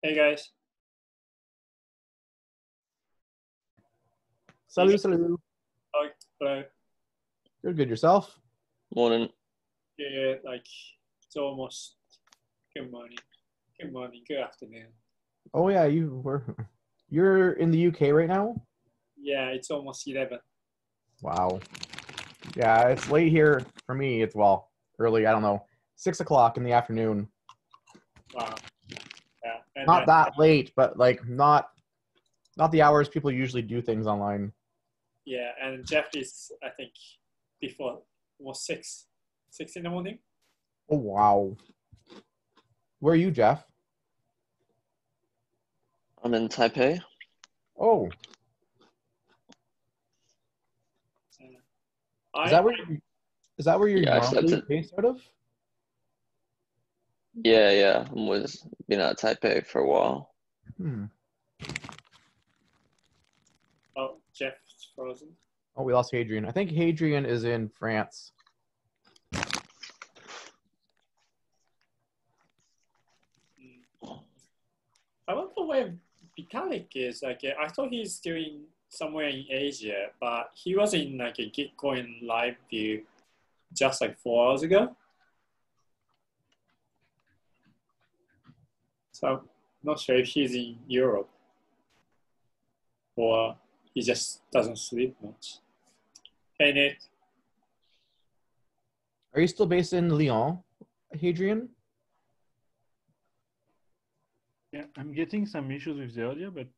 Hey guys. Salut, salut. Hello. Good, good yourself. Morning. Yeah, like it's almost good morning. Good morning. Good afternoon. Oh yeah, you were. You're in the UK right now. Yeah, it's almost eleven. Wow. Yeah, it's late here for me. It's well early. I don't know, six o'clock in the afternoon. Wow. Yeah. And Not then- that late, but like not not the hours people usually do things online. Yeah, and Jeff is I think before almost six, six in the morning. Oh wow. Where are you, Jeff? I'm in Taipei. Oh, I, is that where you, is that where you're Yeah, normally based out of? Yeah, yeah. I'm with been at Taipei for a while. Hmm. Oh, Jeff's frozen. Oh, we lost Hadrian. I think Hadrian is in France. Mm. I wonder where Vitalik is. Like, I thought he's doing somewhere in Asia, but he was in like a Gitcoin live view just like four hours ago. So I'm not sure if he's in Europe or he just doesn't sleep much. Hey Nick, Are you still based in Lyon, Hadrian? Yeah, I'm getting some issues with the audio, but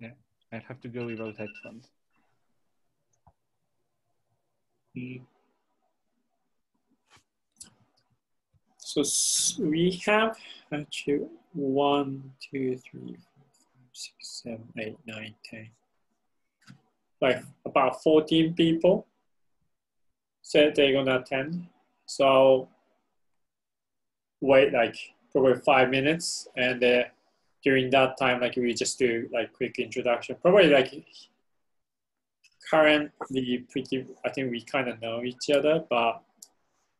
yeah, I'll have to go without headphones. Mm. So we have actually one, two, three, four, five, six, seven, eight, nine, ten. Like about 14 people said they're gonna attend. So wait like probably five minutes and during that time like we just do like quick introduction. Probably like currently pretty I think we kind of know each other, but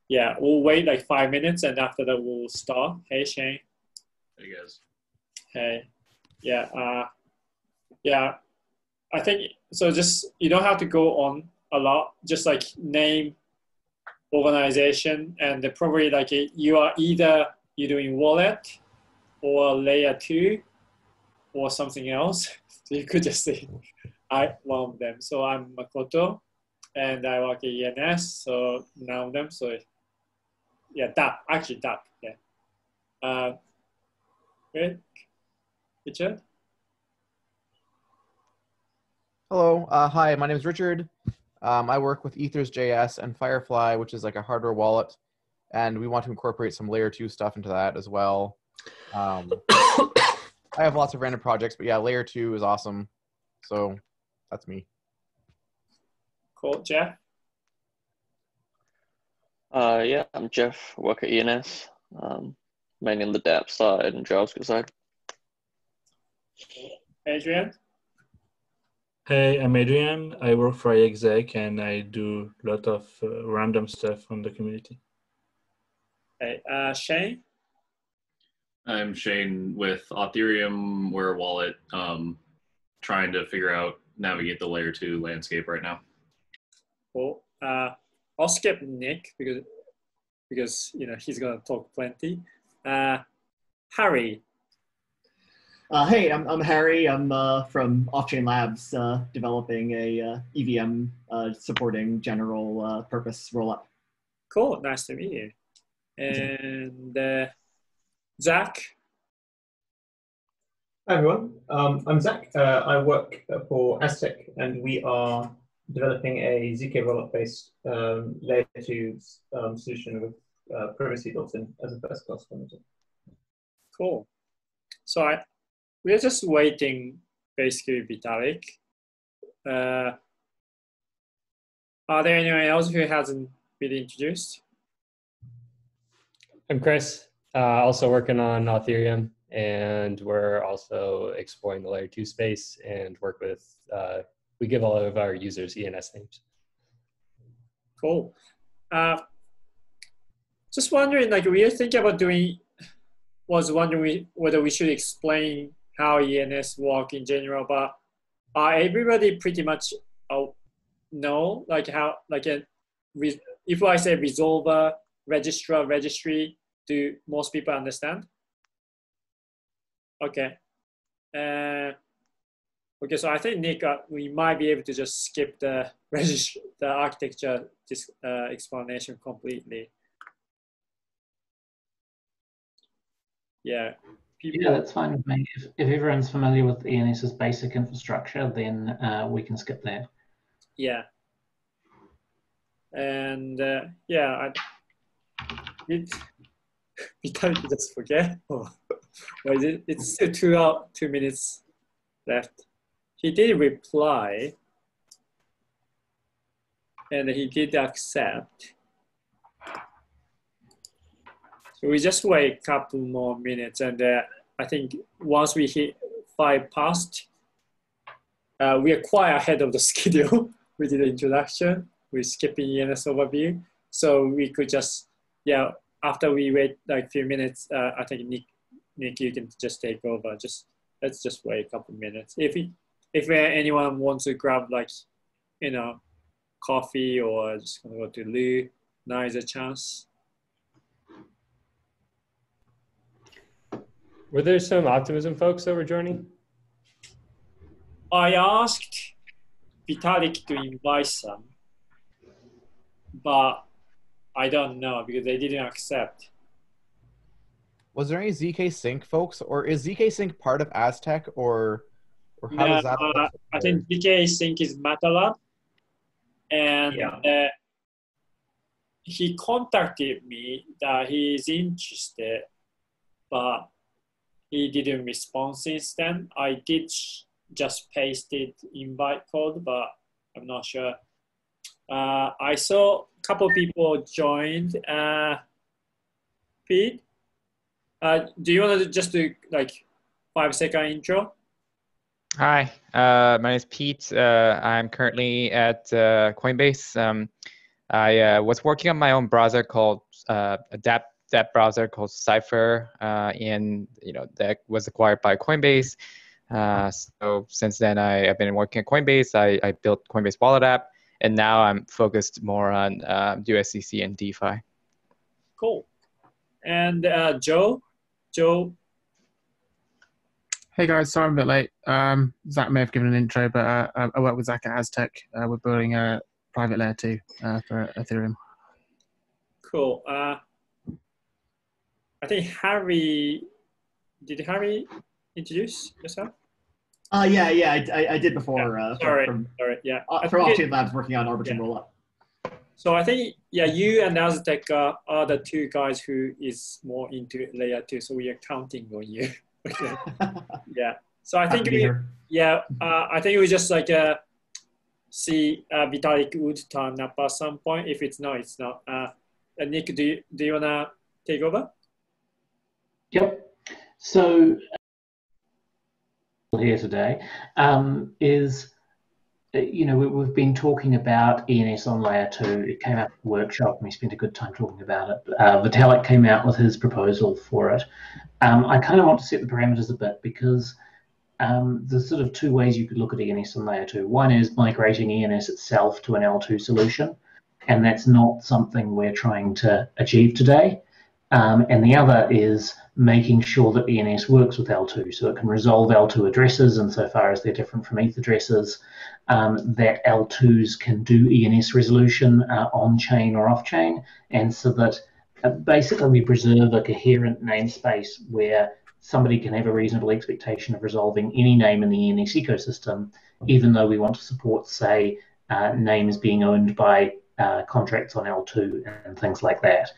yeah, we'll wait like five minutes and after that we'll start. Hey Shane. Hey guys. Hey. Yeah, uh yeah. I think so just you don't have to go on a lot, just like name organization and the probably like you are either you're doing wallet or layer two or something else. So you could just say I of them. So I'm Makoto and I work at ENS, so none of them. So yeah, that actually that yeah. Uh, good. Richard. Hello. Uh, hi, my name is Richard. Um, I work with Ethers.js and Firefly, which is like a hardware wallet, and we want to incorporate some layer two stuff into that as well. Um, I have lots of random projects, but yeah, layer two is awesome. So that's me. Cool. Jeff. Uh, yeah, I'm Jeff. Work at ENS. Um, mainly on the DApp side and JavaScript side. Adrian. Hey, I'm Adrian. I work for iExec and I do a lot of uh, random stuff on the community. Hey, uh, Shane. I'm Shane with Authereum. We're a wallet um, trying to figure out navigate the layer two landscape right now. Cool. Uh, I'll skip Nick because because you know he's gonna talk plenty. Uh, Harry. Uh, hey, I'm, I'm Harry. I'm uh, from Offchain Labs, uh, developing a uh, EVM uh, supporting general uh, purpose rollup. Cool. Nice to meet you. And uh, Zach. Hi everyone, um, I'm Zach. Uh, I work for Aztec and we are developing a ZK rollup based um, layer 2 um, solution with uh, privacy built in as a first class monitor. Cool. So I we're just waiting basically Vitalik. Uh, are there anyone else who hasn't been introduced? I'm Chris, uh, also working on Authereum, and we're also exploring the layer two space and work with, uh, we give all of our users ENS names. Cool. Uh, just wondering, like, we are thinking about doing was wondering whether we should explain how ENS work in general, but uh, everybody pretty much uh, know like how like a, if I say resolver, registrar, registry, do most people understand? Okay. Uh, okay, so I think Nick, uh, we might be able to just skip the registry, the architecture this, uh, explanation completely. Yeah. People... Yeah, that's fine with me. If, if everyone's familiar with ENS's basic infrastructure, then uh, we can skip that. Yeah. And uh, yeah, I, it, we can't just forget. Oh, well, it, it's still two out, two minutes left. He did reply, and he did accept. So we just wait a couple more minutes, and uh, I think once we hit five past, uh, we are quite ahead of the schedule with the introduction. We're skipping ENS overview, so we could just yeah. After we wait like a few minutes, uh, I think Nick, Nick, you can just take over. Just let's just wait a couple minutes. If if uh, anyone wants to grab like, you know, coffee or just gonna go to loo, now is a chance. Were there some optimism folks that were joining? I asked Vitalik to invite some, but I don't know because they didn't accept. Was there any zk sync folks, or is zk sync part of Aztec, or or how does that? Uh, I think zk sync is Matter Labs, and yeah. uh, he contacted me that he is interested, but he didn't respond since then. I did just pasted invite code, but I'm not sure. Uh, I saw a couple people joined. Uh, Pete, uh, do you want to just do like five second intro? Hi, uh, my name is Pete. Uh, I'm currently at uh, Coinbase. Um, I uh, was working on my own browser called uh, Adapt that browser called Cipher, uh, and you know that was acquired by Coinbase. Uh, so since then, I, have been working at Coinbase. I, I, built Coinbase Wallet app, and now I'm focused more on uh, USDC and DeFi. Cool. And uh, Joe, Joe. Hey guys, sorry I'm a bit late. Um, Zach may have given an intro, but uh, I work with Zach at Aztec. Uh, we're building a private layer two for Ethereum. Cool. I think Harry, did Harry introduce yourself? Uh, yeah, yeah, I, I, I did before. Yeah, uh, sorry, from, sorry, yeah. Uh, from Offchain Labs working on Arbitrum yeah. rollup. So I think, yeah, you and Aztec uh, are the two guys who is more into layer two. So we are counting on you. okay. yeah. So I think we, yeah, uh, I think we just like uh, see uh, Vitalik would turn up at some point. If it's not, it's not. Uh, Nick, do you, do you wanna take over? Yep. So here today um, is, uh, you know, we, have been talking about ENS on layer two. It came out at the workshop and we spent a good time talking about it. Uh, Vitalik came out with his proposal for it. Um, I kind of want to set the parameters a bit because um, there's sort of two ways you could look at ENS on layer two. One is migrating ENS itself to an L2 solution, and that's not something we're trying to achieve today. Um, and the other is making sure that ENS works with L2 so it can resolve L2 addresses insofar as they're different from ETH addresses, um, that L2s can do ENS resolution uh, on chain or off chain, and so that uh, basically we preserve a coherent namespace where somebody can have a reasonable expectation of resolving any name in the ENS ecosystem, even though we want to support, say, uh, names being owned by uh, contracts on L2 and things like that.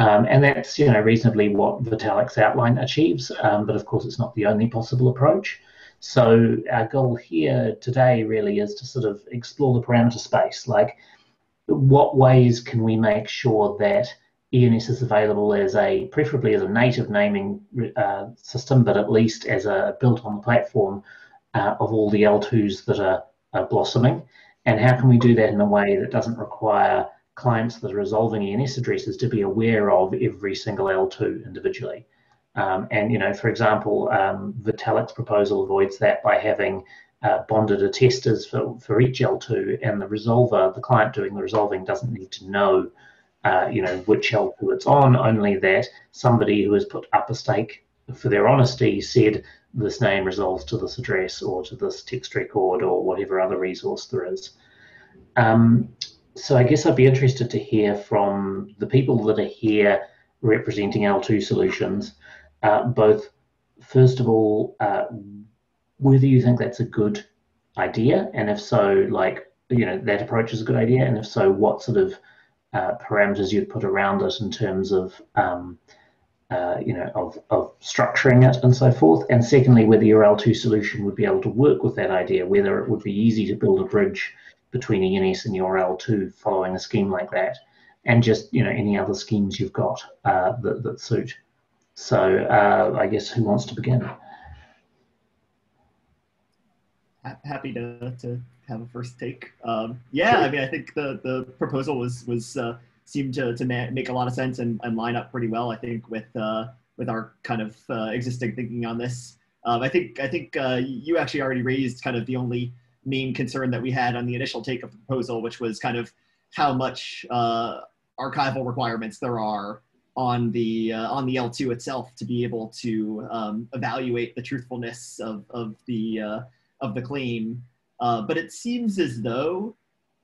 Um, and that's you know reasonably what Vitalik's outline achieves, um, but of course it's not the only possible approach. So our goal here today really is to sort of explore the parameter space, like what ways can we make sure that ENS is available as a preferably as a native naming uh, system, but at least as a built on the platform uh, of all the L2s that are, are blossoming, and how can we do that in a way that doesn't require clients that are resolving ENS addresses to be aware of every single L2 individually. Um, and you know, for example, um, Vitalik's proposal avoids that by having uh, bonded attesters for, for each L2, and the resolver, the client doing the resolving, doesn't need to know, uh, you know, which L2 it's on. Only that somebody who has put up a stake for their honesty said this name resolves to this address or to this text record or whatever other resource there is. Um, so I guess I'd be interested to hear from the people that are here representing L2 solutions, uh, both first of all, uh, whether you think that's a good idea, and if so, like you know that approach is a good idea, and if so, what sort of uh, parameters you'd put around it in terms of um, uh, you know of, of structuring it and so forth, and secondly, whether your L2 solution would be able to work with that idea, whether it would be easy to build a bridge between ENS and your L2 following a scheme like that, and just you know any other schemes you've got uh, that, that suit. So uh, I guess who wants to begin? Happy to, to have a first take. Um, yeah, I mean, I think the, the proposal was was uh, seemed to, to make a lot of sense and, and line up pretty well. I think with uh, with our kind of uh, existing thinking on this. Um, I think I think uh, you actually already raised kind of the only main concern that we had on the initial take of the proposal, which was kind of how much uh, archival requirements there are on the uh, on the L2 itself to be able to um, evaluate the truthfulness of of the uh, of the claim. Uh, but it seems as though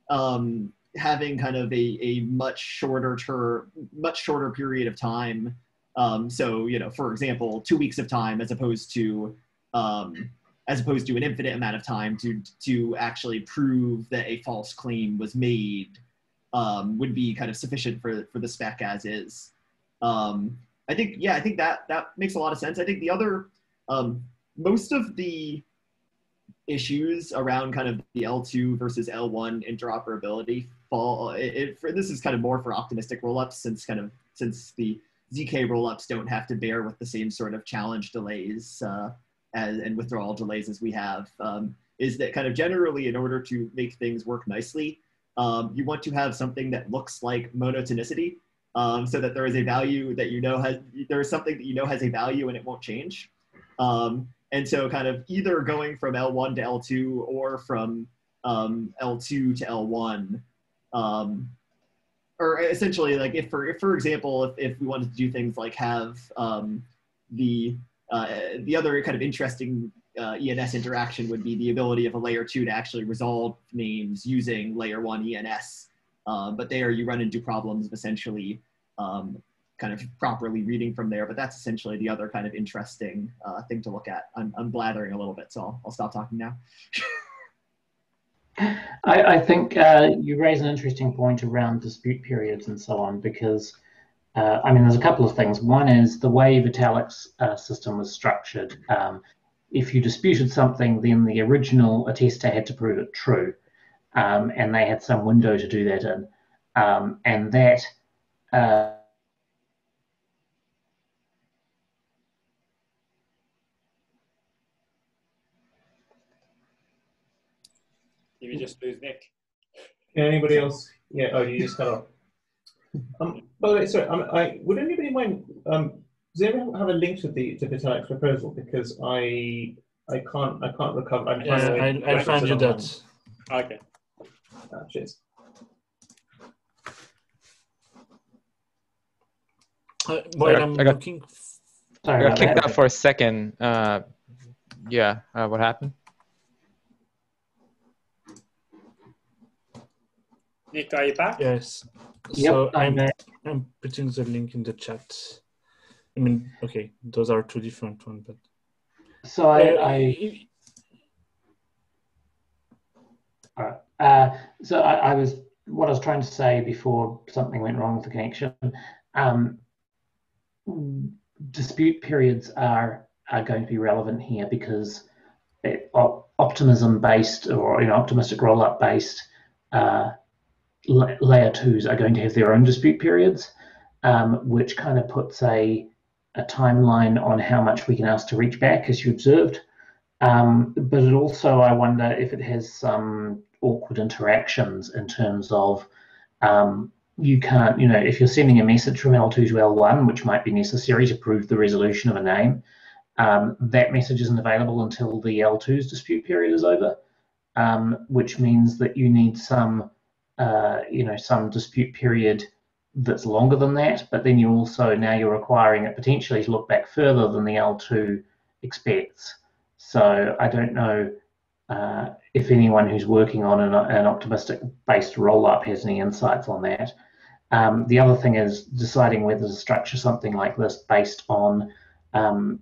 um, having kind of a, a much shorter term, much shorter period of time. Um, so you know, for example, two weeks of time as opposed to um, as opposed to an infinite amount of time to to actually prove that a false claim was made um, would be kind of sufficient for for the spec as is. Um, I think yeah, I think that that makes a lot of sense. I think the other um, most of the issues around kind of the L2 versus L1 interoperability fall. It, it for, this is kind of more for optimistic rollups since kind of since the zk rollups don't have to bear with the same sort of challenge delays uh, as, and withdrawal delays as we have. Um, is that kind of generally in order to make things work nicely, um, you want to have something that looks like monotonicity, um, so that there is a value that you know has there is something that you know has a value and it won't change. Um, and so kind of either going from L1 to L2 or from um, L2 to L1, um, or essentially like if for, if for example, if, if we wanted to do things like have um, the, uh, the other kind of interesting uh, ENS interaction would be the ability of a layer two to actually resolve names using layer one ENS. Uh, but there you run into problems of essentially um, kind of properly reading from there. But that's essentially the other kind of interesting uh, thing to look at. I'm, I'm blathering a little bit, so I'll, I'll stop talking now. I, I, think uh, you raise an interesting point around dispute periods and so on, because uh, I mean, there's a couple of things. One is the way Vitalik's uh, system was structured. Um, if you disputed something, then the original attester had to prove it true, um, and they had some window to do that in, um, and that uh, Did we just lose Nick? Yeah, anybody else? Yeah. Oh, you just cut off. Um, by the way, sorry. Um, I would anybody mind? Um, does anyone have a link to the to Vitalik's proposal? Because I I can't I can't recover. I'm yeah, I I find you that. Okay. Ah, cheers. Uh, wait, I, I'm I got, looking. Sorry, I got kicked out for a second. Uh, yeah, uh, what happened? Nick, are you back? Yes. Yep, so I'm, I'm, I'm putting the link in the chat. I mean, okay, those are two different ones, but. So I. I uh, so I, I, was what I was trying to say before something went wrong with the connection. Um, dispute periods are are going to be relevant here because it, optimism based or you know optimistic roll up based uh, layer twos are going to have their own dispute periods, um, which kind of puts a, a timeline on how much we can ask to reach back, as you observed. Um, but it also, I wonder if it has some awkward interactions in terms of um, you can't, you know, if you're sending a message from L2 to L1, which might be necessary to prove the resolution of a name, um, that message isn't available until the L2's dispute period is over, um, which means that you need some, uh, you know, some dispute period that's longer than that. But then you also now you're requiring it potentially to look back further than the L2 expects. So I don't know uh, if anyone who's working on an, an optimistic based roll up has any insights on that. Um, the other thing is deciding whether to structure something like this based on um,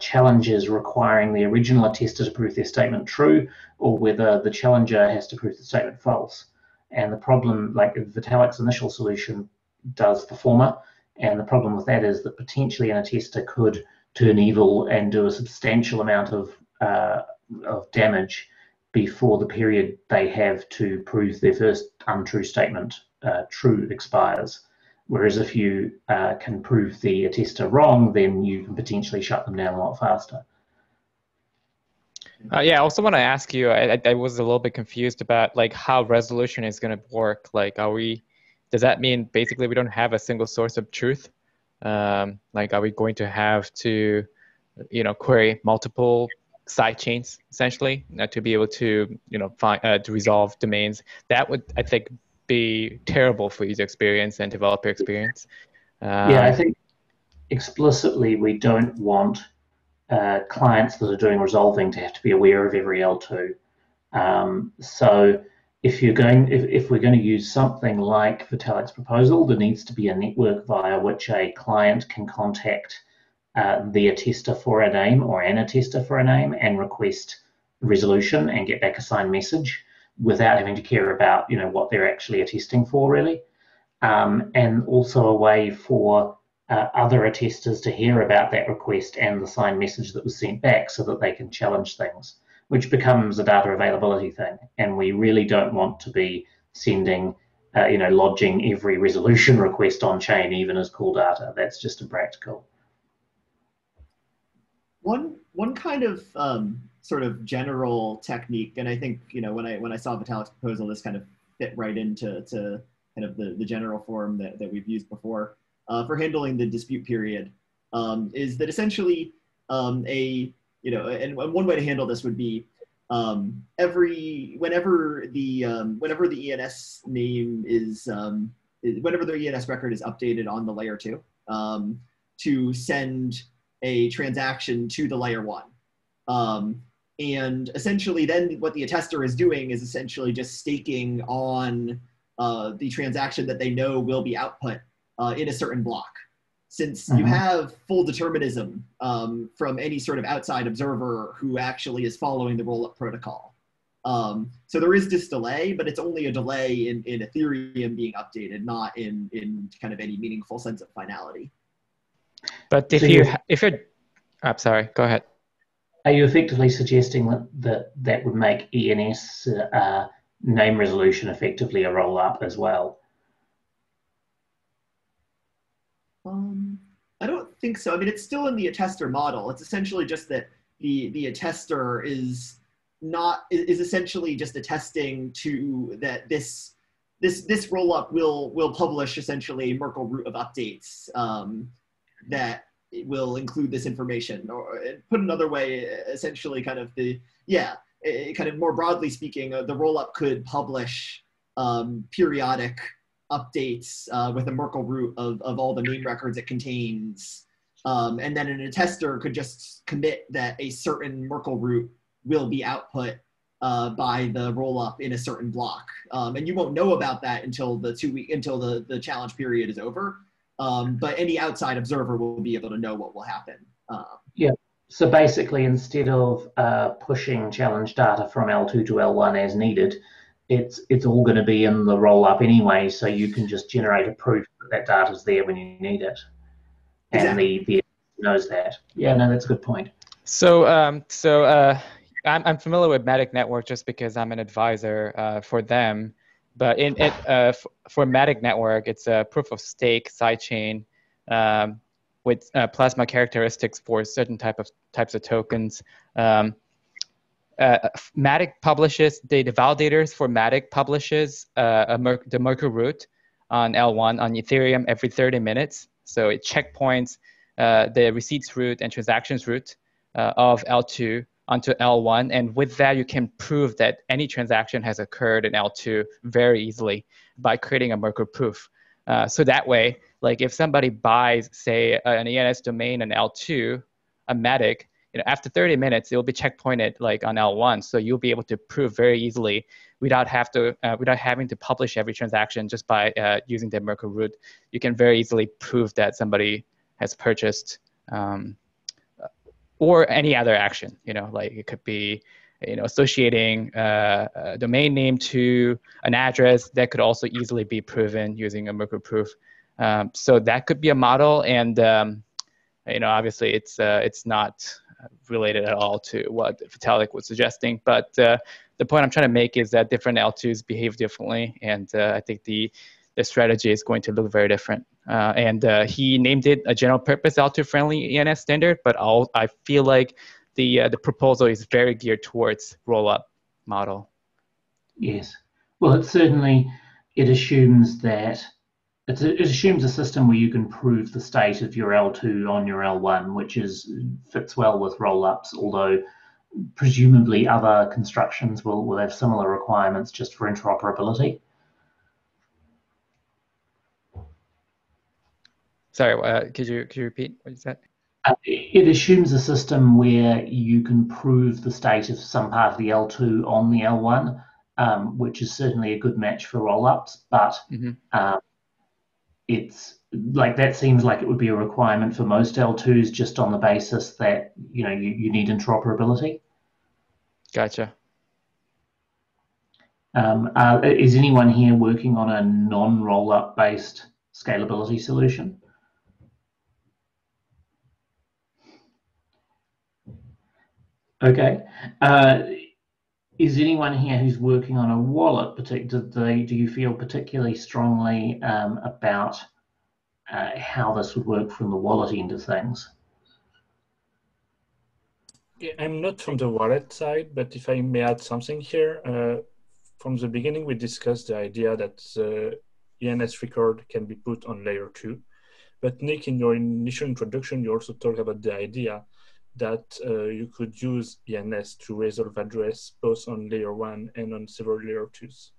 challenges requiring the original attester to prove their statement true, or whether the challenger has to prove the statement false. And the problem, like Vitalik's initial solution, does the former. And the problem with that is that potentially an attester could turn evil and do a substantial amount of, uh, of damage before the period they have to prove their first untrue statement uh, true expires. Whereas if you uh, can prove the attester wrong, then you can potentially shut them down a lot faster. Uh, yeah, I also want to ask you. I, I, was a little bit confused about like how resolution is going to work. Like, are we? Does that mean basically we don't have a single source of truth? Um, like, are we going to have to, you know, query multiple side chains essentially uh, to be able to, you know, find uh, to resolve domains? That would, I think, be terrible for user experience and developer experience. Um, yeah, I think explicitly we don't want uh, clients that are doing resolving to have to be aware of every L2. Um, so if you're going, if, if we're going to use something like Vitalik's proposal, there needs to be a network via which a client can contact uh, the attester for a name or an attester for a name and request resolution and get back a signed message without having to care about you know what they're actually attesting for really um, and also a way for uh, other attesters to hear about that request and the signed message that was sent back so that they can challenge things which becomes a data availability thing. And we really don't want to be sending uh, you know lodging every resolution request on chain even as call data. That's just impractical. One one kind of um, sort of general technique, and I think you know when I when I saw Vitalik's proposal, this kind of fit right into to kind of the, the general form that, that we've used before uh, for handling the dispute period. Um, is that essentially um, a you know, and one way to handle this would be um, every whenever the um, whenever the ENS name is, um, whenever the ENS record is updated on the layer two um, to send a transaction to the layer one. And essentially, then what the attester is doing is essentially just staking on uh, the transaction that they know will be output uh, in a certain block. Since mm-hmm. you have full determinism um, from any sort of outside observer who actually is following the rollup protocol. Um, so there is this delay, but it's only a delay in, in Ethereum being updated, not in, in kind of any meaningful sense of finality. But if so you if you're, I'm sorry, go ahead. Are you effectively suggesting that that, that would make ENS uh, name resolution effectively a roll up as well? Um, I don't think so. I mean, it's still in the attester model. It's essentially just that the the attester is not is essentially just attesting to that this this this roll up will will publish essentially a Merkle root of updates um, that will include this information or put another way essentially kind of the yeah kind of more broadly speaking uh, the rollup could publish um, periodic updates uh, with a merkle root of, of all the name records it contains um, and then an attester could just commit that a certain merkle root will be output uh, by the rollup in a certain block um, and you won't know about that until the two week until the, the challenge period is over um, but any outside observer will be able to know what will happen. Um, yeah. So basically, instead of uh, pushing challenge data from L2 to L1 as needed, it's it's all going to be in the roll up anyway. So you can just generate a proof that that data is there when you need it, and exactly. the the knows that. Yeah, no, that's a good point. So um, so uh, I'm I'm familiar with Matic Network just because I'm an advisor uh, for them. But in it uh, for Matic Network, it's a proof of stake sidechain um, with uh, plasma characteristics for certain type of types of tokens. Um, uh, Matic publishes the, validators for Matic publishes uh, the Merkle root on L1 on Ethereum every 30 minutes. So it checkpoints uh, the receipts root and transactions root uh, of L2 onto L1. And with that, you can prove that any transaction has occurred in L2 very easily by creating a Merkle proof. Uh, so that way, like if somebody buys, say, an ENS domain in L2, a Matic, you know, after 30 minutes, it will be checkpointed like on L1. So you'll be able to prove very easily without have to uh, without having to publish every transaction just by uh, using the Merkle root. You can very easily prove that somebody has purchased um, or any other action. You know, like it could be you know associating uh, a domain name to an address that could also easily be proven using a Merkle proof. Um, so that could be a model, and um, you know obviously it's uh, it's not related at all to what Vitalik was suggesting. But uh, the point I'm trying to make is that different L2s behave differently, and uh, I think the the strategy is going to look very different. Uh, and uh, he named it a general purpose L2 friendly ENS standard, but I'll, I feel like the uh, the proposal is very geared towards roll up model. Yes. Well, it certainly it assumes that it, it assumes a system where you can prove the state of your L2 on your L1, which is fits well with roll-ups, although presumably other constructions will, will have similar requirements just for interoperability. Sorry, uh, could you could you repeat what you said? Uh, it assumes a system where you can prove the state of some part of the L2 on the L1, um, which is certainly a good match for rollups, but mm-hmm. um, it's like that seems like it would be a requirement for most L2s just on the basis that you know you, you need interoperability. Gotcha. Um, uh, is anyone here working on a non-rollup based scalability solution? Okay. Uh, is anyone here who's working on a wallet, particularly, do you feel particularly strongly um, about uh, how this would work from the wallet end of things? I'm not from the wallet side, but if I may add something here, uh, from the beginning we discussed the idea that the ENS record can be put on layer two. But Nick, in your initial introduction, you also talked about the idea that uh, you could use ENS to resolve address both on layer one and on several layer twos.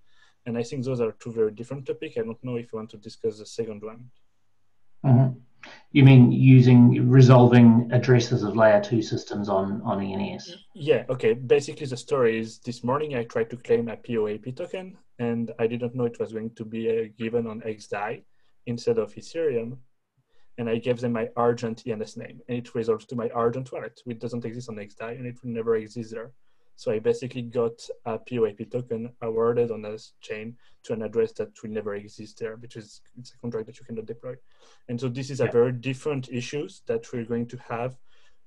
And I think those are two very different topics. I don't know if you want to discuss the second one. Mm-hmm. You mean using resolving addresses of layer two systems on, on ENS? Yeah, okay. Basically, the story is this morning I tried to claim a POAP token and I didn't know it was going to be uh, given on XDAI instead of Ethereum and I gave them my Argent ENS name, and it resolves to my Argent wallet, which doesn't exist on XDAI, and it will never exist there. So I basically got a POAP token awarded on a chain to an address that will never exist there, which is it's a contract that you cannot deploy. And so this is yeah. a very different issues that we're going to have,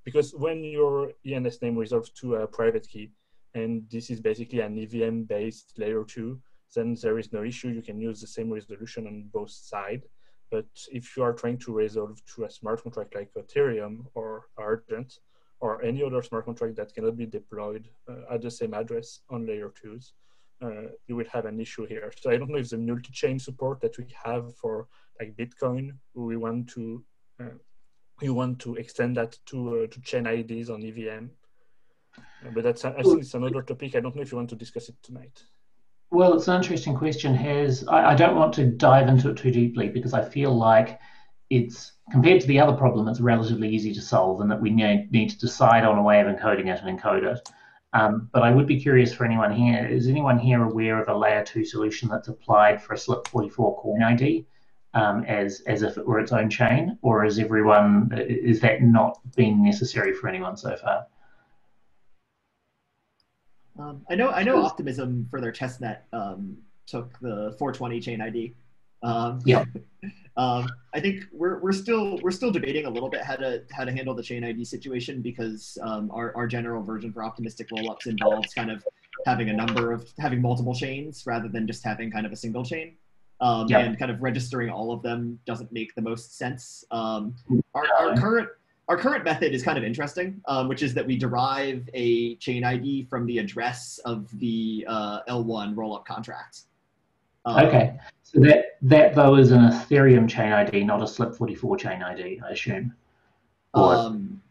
because when your ENS name resolves to a private key, and this is basically an EVM-based layer two, then there is no issue. You can use the same resolution on both sides but if you are trying to resolve to a smart contract like Authereum or Argent or any other smart contract that cannot be deployed uh, at the same address on layer twos, uh, you will have an issue here. So I don't know if the multi-chain support that we have for like Bitcoin, we want to uh, we want to extend that to uh, to chain IDs on EVM. But that's I think it's another topic. I don't know if you want to discuss it tonight. Well, it's an interesting question. Has I, I, don't want to dive into it too deeply because I feel like it's compared to the other problem, it's relatively easy to solve, and that we need, need to decide on a way of encoding it and encode it. Um, but I would be curious for anyone here: is anyone here aware of a layer two solution that's applied for a SLIP 44 coin ID um, as as if it were its own chain, or is everyone is that not been necessary for anyone so far? Um, I know I know Optimism for their testnet um, took the 420 chain ID. Um, yeah. um, I think we're, we're still we're still debating a little bit how to how to handle the chain ID situation because um, our, our general version for optimistic rollups involves kind of having a number of having multiple chains rather than just having kind of a single chain. Um, yeah. And kind of registering all of them doesn't make the most sense. Um, our, our current our current method is kind of interesting, um, which is that we derive a chain ID from the address of the uh, L1 rollup contract. Um, Okay. So that that though is an Ethereum chain ID, not a SLIP44 chain ID, I assume. Or- Um,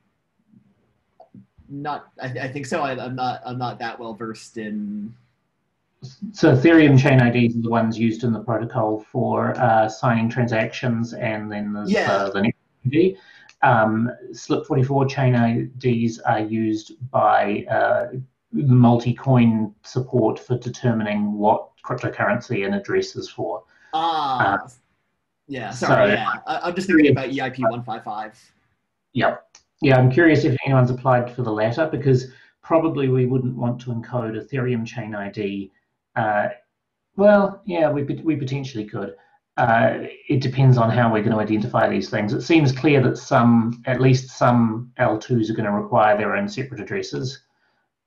not, I, I think so. I, I'm not. I'm not that well versed in. So Ethereum chain IDs are the ones used in the protocol for uh, signing transactions, and then there's Yeah. uh, the next ID. Um, SLIP44 chain IDs are used by uh, multi-coin support for determining what cryptocurrency an address is for. Ah. Uh, yeah. Sorry. so- yeah. I, I'm just thinking about EIP one five five. Yep. Yeah, I'm curious if anyone's applied for the latter because probably we wouldn't want to encode Ethereum chain ID. Uh, well, yeah, we, we potentially could. Uh, it depends on how we're going to identify these things. It seems clear that some, at least some L2s are going to require their own separate addresses.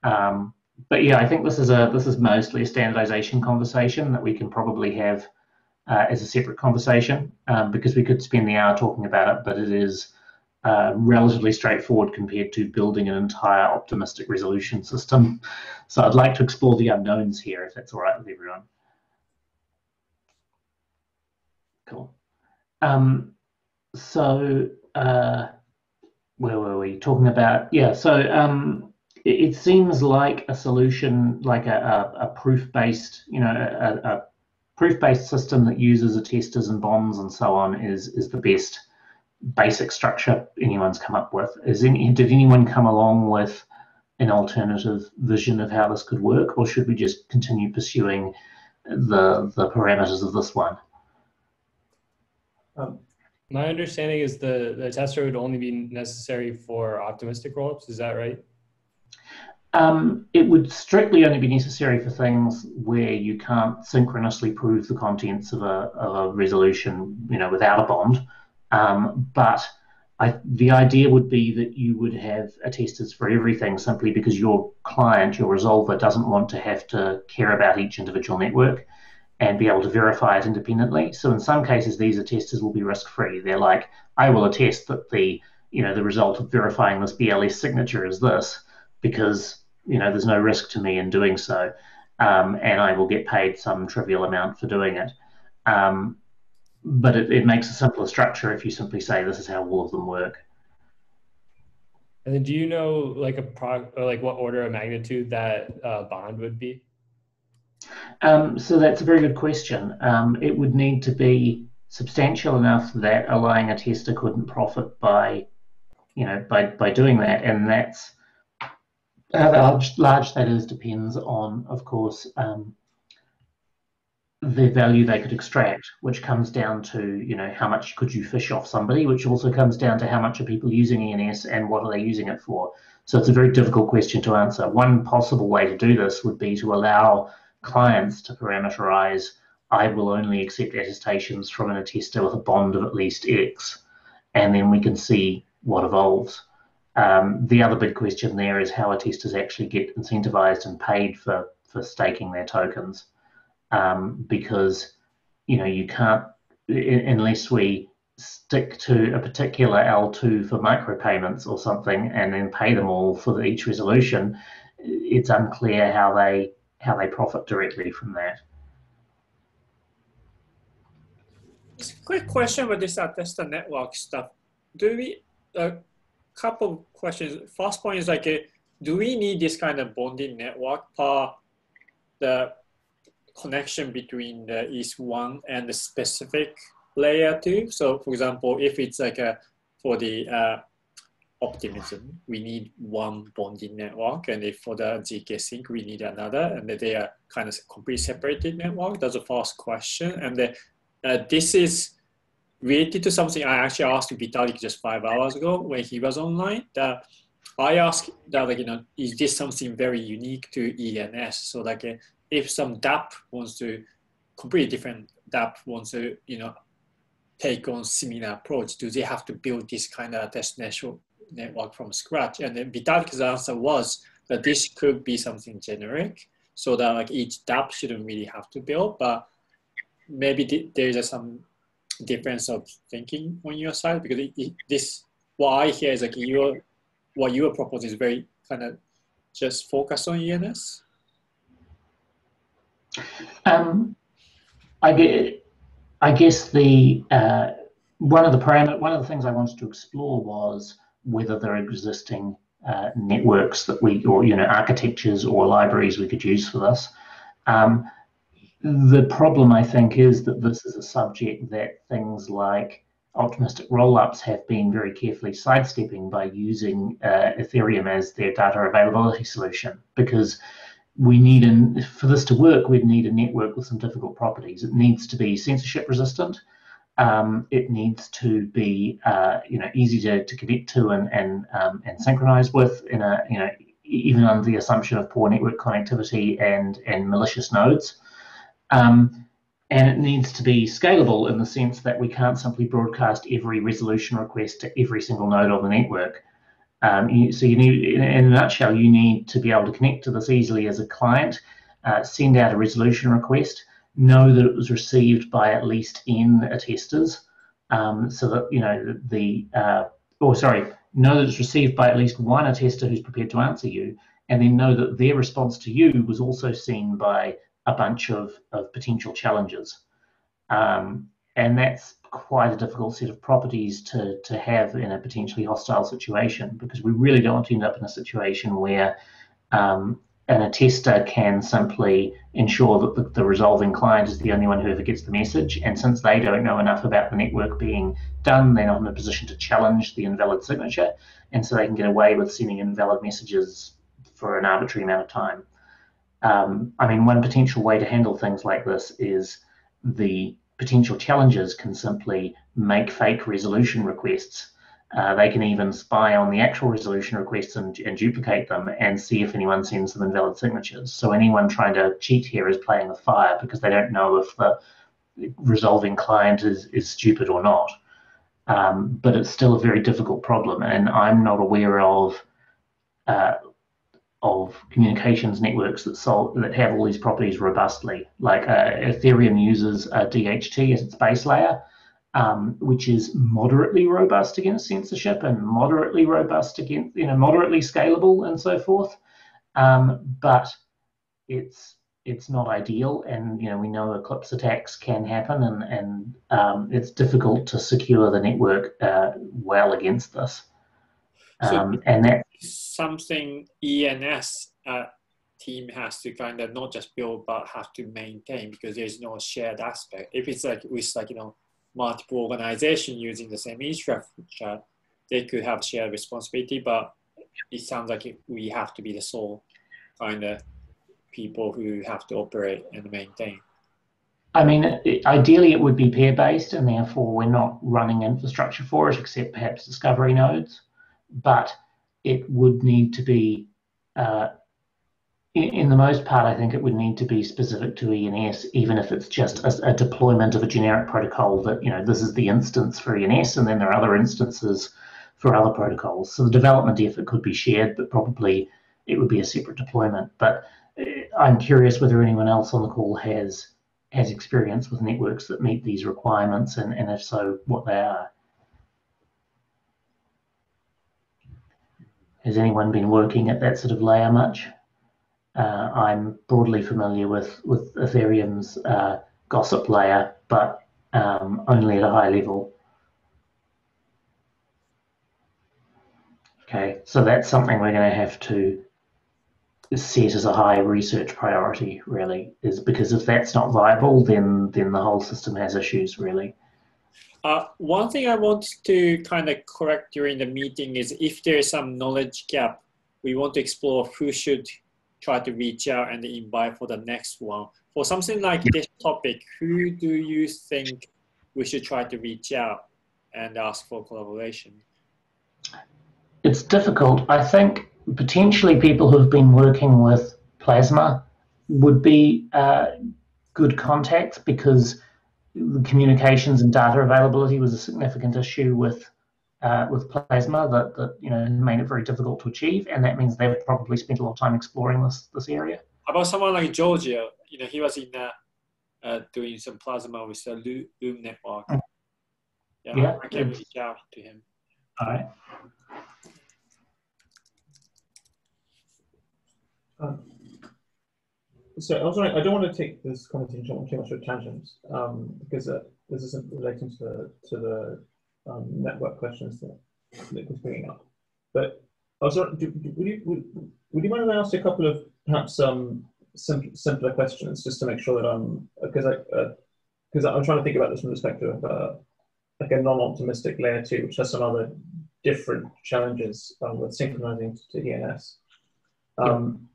Um, but yeah, I think this is a this is mostly a standardization conversation that we can probably have uh, as a separate conversation um, because we could spend the hour talking about it, but it is uh, relatively straightforward compared to building an entire optimistic resolution system. So I'd like to explore the unknowns here, if that's all right with everyone. Cool. Um, so uh, where were we talking about? Yeah. So um, it, it seems like a solution, like a, a, a proof-based, you know, a, a proof-based system that uses attesters and bonds and so on is is the best basic structure anyone's come up with. Is any, did anyone come along with an alternative vision of how this could work, or should we just continue pursuing the the parameters of this one? Um, My understanding is the, the tester would only be necessary for optimistic rollups. Is that right? Um, it would strictly only be necessary for things where you can't synchronously prove the contents of a, of a resolution, you know, without a bond. Um, but I, the idea would be that you would have attesters for everything simply because your client, your resolver, doesn't want to have to care about each individual network and be able to verify it independently. So in some cases, these attesters will be risk-free. They're like, I will attest that the you know the result of verifying this BLS signature is this because you know there's no risk to me in doing so, um, and I will get paid some trivial amount for doing it. Um, but it, it makes a simpler structure if you simply say this is how all of them work. And then do you know like a pro or like what order of magnitude that uh, bond would be? Um, so that's a very good question. Um, it would need to be substantial enough that allowing a tester couldn't profit by, you know, by, by doing that, and that's how large, large that is depends on, of course, um, the value they could extract, which comes down to, you know, how much could you fish off somebody, which also comes down to how much are people using ENS and what are they using it for. So it's a very difficult question to answer. One possible way to do this would be to allow clients to parameterize I will only accept attestations from an attester with a bond of at least X, and then we can see what evolves. Um, the other big question there is how attesters actually get incentivized and paid for, for staking their tokens, um, because you know you can't unless we stick to a particular L2 for micropayments or something and then pay them all for each resolution. It's unclear how they how they profit directly from that. Just a quick question with this attester network stuff. Do we, a couple questions. First point is like, uh, do we need this kind of bonding network for the connection between the Eth one and the specific layer two? So for example, if it's like a, for the uh, optimism, we need one bonding network. And if for the ZK sync, we need another, and they are kind of completely separated network. That's a first question. And the, uh, this is related to something I actually asked Vitalik just five hours ago when he was online. That I asked that like you know is this something very unique to ENS? So like uh, if some DApp wants to completely different DApp wants to you know take on similar approach, do they have to build this kind of test network from scratch? And then Vitalik's answer was that this could be something generic, so that like each DApp shouldn't really have to build, but maybe th- there's some difference of thinking on your side because it, it, this what I hear is like your what you are proposing is very kind of just focus on ENS. Um, I I guess the uh, one of the param- one of the things I wanted to explore was whether there are existing uh, networks that we, or you know, architectures or libraries we could use for this. Um, the problem, I think, is that this is a subject that things like optimistic rollups have been very carefully sidestepping by using uh, Ethereum as their data availability solution because we need an for this to work we'd need a network with some difficult properties it needs to be censorship resistant um, it needs to be uh, you know easy to, to connect to and and um, and synchronize with in a you know even under the assumption of poor network connectivity and and malicious nodes um, and it needs to be scalable in the sense that we can't simply broadcast every resolution request to every single node on the network. Um, you, so you need, in, in, a nutshell, you need to be able to connect to this easily as a client, uh, send out a resolution request, know that it was received by at least n attesters, um, so that you know the, uh, or sorry, know that it's received by at least one attester who's prepared to answer you, and then know that their response to you was also seen by a bunch of, of potential challengers. Um, and that's quite a difficult set of properties to, to have in a potentially hostile situation because we really don't want to end up in a situation where um, an attester can simply ensure that the, the, resolving client is the only one who ever gets the message. And since they don't know enough about the network being done, they're not in a position to challenge the invalid signature. And so they can get away with sending invalid messages for an arbitrary amount of time. Um, I mean, one potential way to handle things like this is the potential challengers can simply make fake resolution requests. Uh, they can even spy on the actual resolution requests and, and, duplicate them and see if anyone sends them invalid signatures. So anyone trying to cheat here is playing with fire because they don't know if the resolving client is, is stupid or not. Um, but it's still a very difficult problem, and I'm not aware of uh, of communications networks that that have all these properties robustly. Like uh, Ethereum uses DHT as its base layer, um, which is moderately robust against censorship and moderately robust against you know moderately scalable and so forth. Um, but it's it's not ideal, and you know we know Eclipse attacks can happen, and and um, it's difficult to secure the network uh, well against this. Um, so and that something ENS uh, team has to kind of not just build but have to maintain because there's no shared aspect. If it's like with like you know multiple organization using the same infrastructure, they could have shared responsibility. But it sounds like we have to be the sole kind of people who have to operate and maintain. I mean, ideally it would be peer based, and therefore we're not running infrastructure for it, except perhaps discovery nodes but it would need to be, uh, in, the most part, I think it would need to be specific to ENS, even if it's just a, a, deployment of a generic protocol that, you know, this is the instance for ENS, and then there are other instances for other protocols. So the development effort could be shared, but probably it would be a separate deployment. But uh, I'm curious whether anyone else on the call has has experience with networks that meet these requirements, and, and if so, what they are. Has anyone been working at that sort of layer much? Uh, I'm broadly familiar with, with Ethereum's uh, gossip layer, but um, only at a high level. Okay, so that's something we're going to have to set as a high research priority, really, is because if that's not viable, then then the whole system has issues, really. Uh, one thing I want to kind of correct during the meeting is if there is some knowledge gap, we want to explore who should try to reach out and invite for the next one. For something like this topic, who do you think we should try to reach out and ask for collaboration? It's difficult. I think potentially people who've been working with Plasma would be uh, good contacts because the communications and data availability was a significant issue with uh, with Plasma that, that you know made it very difficult to achieve, and that means they've probably spent a lot of time exploring this this area. How about someone like Giorgio? You know, he was in uh, uh, doing some Plasma with the Loom network. Mm. Yeah, yeah, I can reach out to him. All right. so I was wondering, I don't want to take this conversation too much of a tangent um, because uh, this isn't relating to the to the um, network questions that Nick was bringing up. But I was wondering, do, do, would, you, would, would you mind if I asked a couple of perhaps um, sim simpler questions just to make sure that I'm because I because uh, I'm trying to think about this from the perspective of uh, like a non-optimistic layer two, which has some other different challenges um, with synchronizing to, to ENS. Um,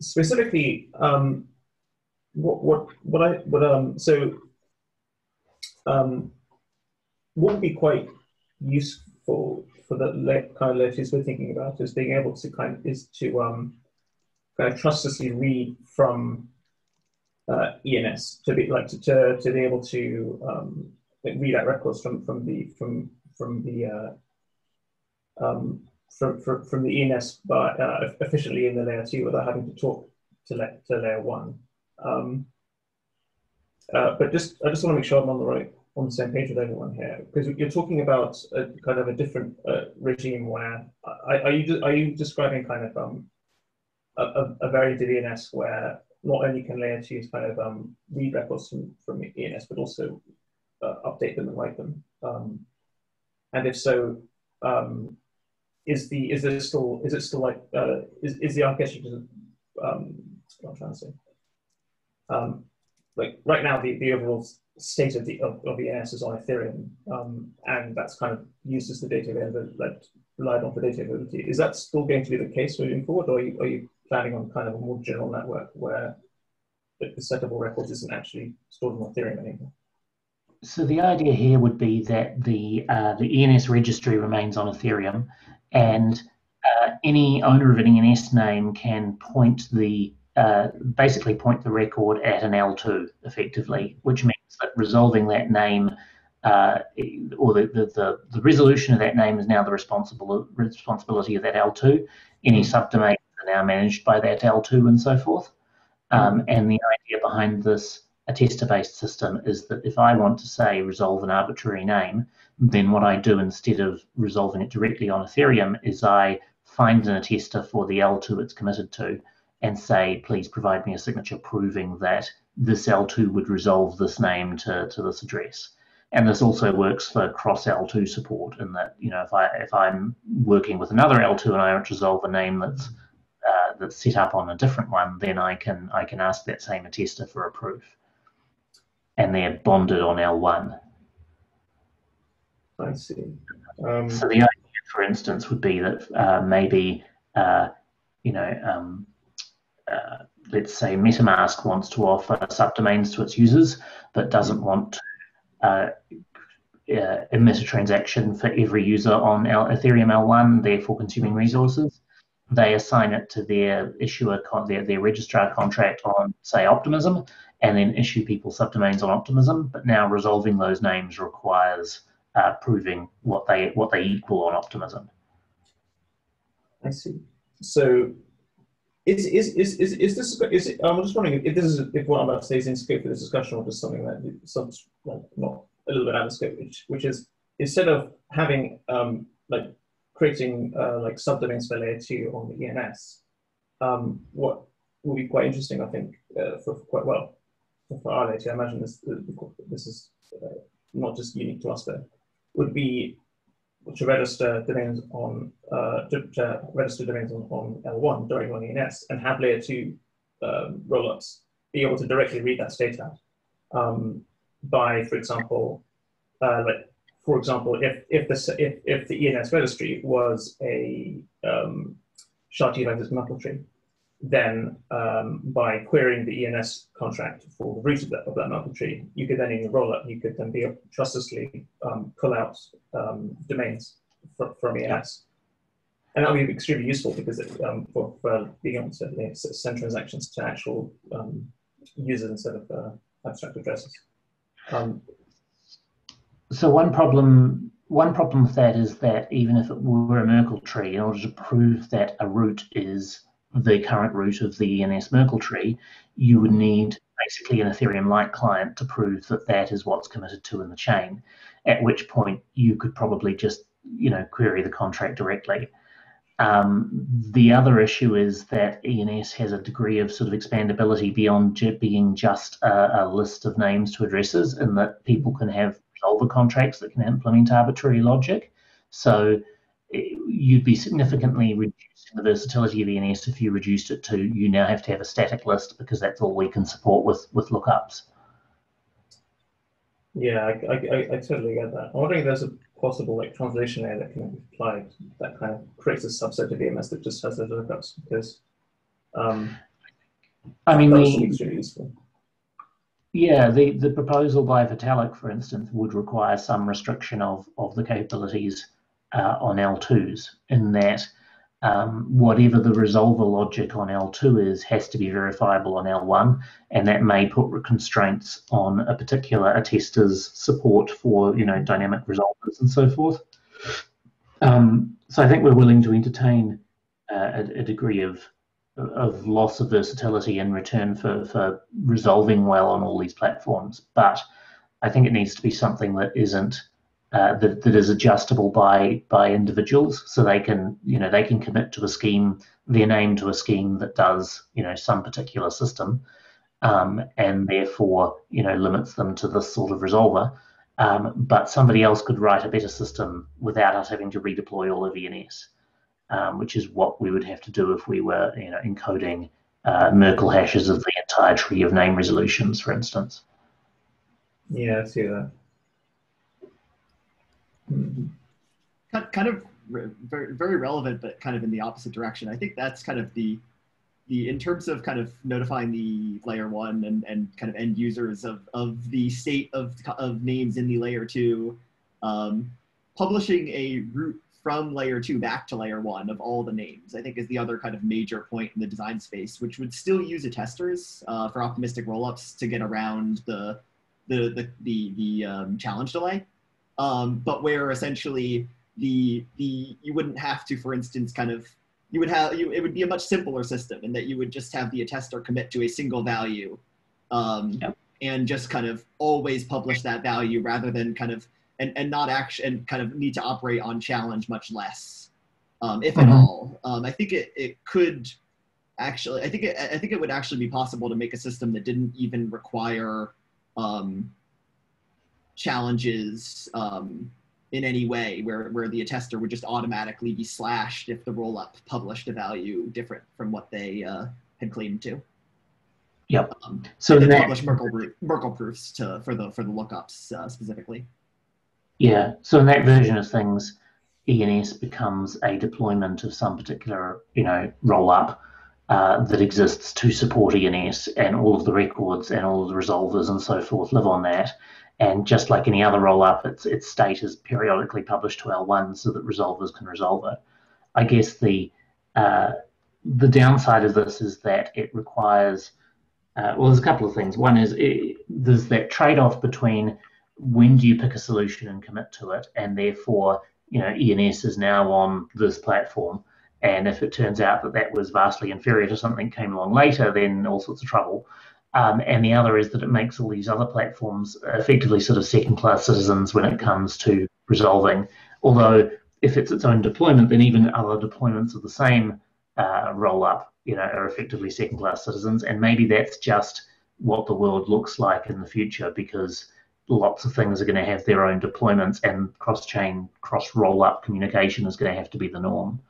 specifically, um, what what what I what um so um would be quite useful for the kind of latest we're thinking about is being able to kind of is to um kind of trustlessly read from uh, ENS to be like to, to, to be able to um, like read out records from from the from from the uh, um, from, from, from the ENS by, uh, efficiently in the layer two without having to talk to, to layer one. Um, uh, but just I just want to make sure I'm on the right on the same page with everyone here because you're talking about a kind of a different uh, regime where are you are you describing kind of um, a, a of ENS where not only can layer two kind of um, read records from, from ENS but also uh, update them and write them? Um, and if so um, is the is there still is it still like uh, is is the architecture um, what I'm trying to say um, like right now the, the overall state of the of, of ENS is on Ethereum um, and that's kind of used as the data availability that relied on for data availability. Is that still going to be the case moving forward, or are you, are you planning on kind of a more general network where the settable records isn't actually stored on Ethereum anymore? So the idea here would be that the uh, the ENS registry remains on Ethereum, and uh, any owner of an ENS name can point the uh, basically point the record at an L2 effectively, which means that resolving that name uh, or the, the, the, resolution of that name is now the responsible responsibility of that L2. Any subdomains are now managed by that L2 and so forth. Um, and the idea behind this attester-based system is that if I want to say resolve an arbitrary name, then what I do instead of resolving it directly on Ethereum is I find an attester for the L2 it's committed to and say, please provide me a signature proving that this L2 would resolve this name to, to this address. And this also works for cross L2 support in that, you know, if I if I'm working with another L2 and I want to resolve a name that's uh, that's set up on a different one, then I can I can ask that same attester for a proof. And they're bonded on L1. I see. Um, so the idea, for instance, would be that uh, maybe uh, you know um, uh, let's say MetaMask wants to offer subdomains to its users, but doesn't want to uh, uh, emit a transaction for every user on L- Ethereum L1, therefore consuming resources. They assign it to their issuer, con- their, their registrar contract on, say, Optimism, and then issue people subdomains on Optimism. But now resolving those names requires uh, proving what they what they equal on Optimism. I see. So is is is is, is this is it, I'm just wondering if this is if what I'm about to say is in scope for this discussion or just something that some like not a little bit out of scope, which which is instead of having um, like creating uh, like subdomains for layer two on the ENS, um, what will be quite interesting, I think, uh, for, for, quite well for our layer two. I imagine this this is uh, not just unique to us, but would be to register domains on uh, to, to, register domains on, on L1 during on ENS and have layer two um, rollups be able to directly read that state out um, by, for example, uh, like for example, if if the if, if the ENS registry was a um, SHA-256 Merkle tree, then um, by querying the ENS contract for the root of that, of that Merkle tree, you could then in your rollup, you could then be able to trustlessly um, pull out um, domains from, from ENS. And that would be extremely useful because it, um, for, for, being able to you know, send transactions to actual um, users instead of uh, abstract addresses. Um, so one problem one problem with that is that even if it were a Merkle tree, in order to prove that a root is the current root of the ENS Merkle tree, you would need basically an Ethereum-like client to prove that that is what's committed to in the chain. At which point you could probably just, you know, query the contract directly. Um, the other issue is that ENS has a degree of sort of expandability beyond ju- being just a, a list of names to addresses, and that people can have resolver contracts that can implement arbitrary logic. So you'd be significantly reducing the versatility of ENS if you reduced it to you now have to have a static list because that's all we can support with with lookups. Yeah, I, I, I, totally get that. I'm wondering if there's a possible like translation layer that can be applied that kind of creates a subset of ENS that just has those lookups because um, I mean, the- extremely useful. Yeah, the, the proposal by Vitalik, for instance, would require some restriction of, of the capabilities uh, on L2s in that um, whatever the resolver logic on L2 is has to be verifiable on L1, and that may put constraints on a particular attester's support for you know dynamic resolvers and so forth. Um, so I think we're willing to entertain uh, a, a degree of of loss of versatility in return for, for resolving well on all these platforms. But I think it needs to be something that isn't uh, that, that is adjustable by by individuals, so they can you know they can commit to a scheme, their name to a scheme that does you know some particular system, um, and therefore you know limits them to this sort of resolver. Um, but somebody else could write a better system without us having to redeploy all of ENS um, which is what we would have to do if we were, you know, encoding uh, Merkle hashes of the entire tree of name resolutions, for instance. Yeah, I see that. Kind kind of very very relevant, but kind of in the opposite direction. I think that's kind of the the in terms of kind of notifying the layer one and, and kind of end users of, of the state of, of names in the layer two, um, publishing a root from layer two back to layer one of all the names, I think is the other kind of major point in the design space, which would still use attesters uh, for optimistic rollups to get around the the the the, the um, challenge delay, um, but where essentially the the you wouldn't have to, for instance, kind of you would have you it would be a much simpler system in that you would just have the attester commit to a single value, um, and just kind of always publish that value rather than kind of and, and not actually and kind of need to operate on challenge much less, um, if at Mhm. all. Um, I think it, it could actually I think it, I think it would actually be possible to make a system that didn't even require um, challenges um, in any way, where where the attester would just automatically be slashed if the rollup published a value different from what they uh, had claimed to. Yep. Um, So they that- publish Merkle, Merkle proofs to for the for the lookups uh, specifically. Yeah. So in that version of things, ENS becomes a deployment of some particular, you know, roll up uh, that exists to support ENS, and all of the records and all of the resolvers and so forth live on that. And just like any other roll up, its its state is periodically published to L1 so that resolvers can resolve it. I guess the uh, the downside of this is that it requires uh, well, there's a couple of things. One is it, there's that trade-off between when do you pick a solution and commit to it, and therefore, you know, ENS is now on this platform, and if it turns out that that was vastly inferior to something came along later, then all sorts of trouble. Um, and the other is that it makes all these other platforms effectively sort of second-class citizens when it comes to resolving. Although if it's its own deployment, then even other deployments of the same uh, roll up, you know, are effectively second class citizens. And maybe that's just what the world looks like in the future because lots of things are going to have their own deployments and cross chain, cross roll up communication is going to have to be the norm.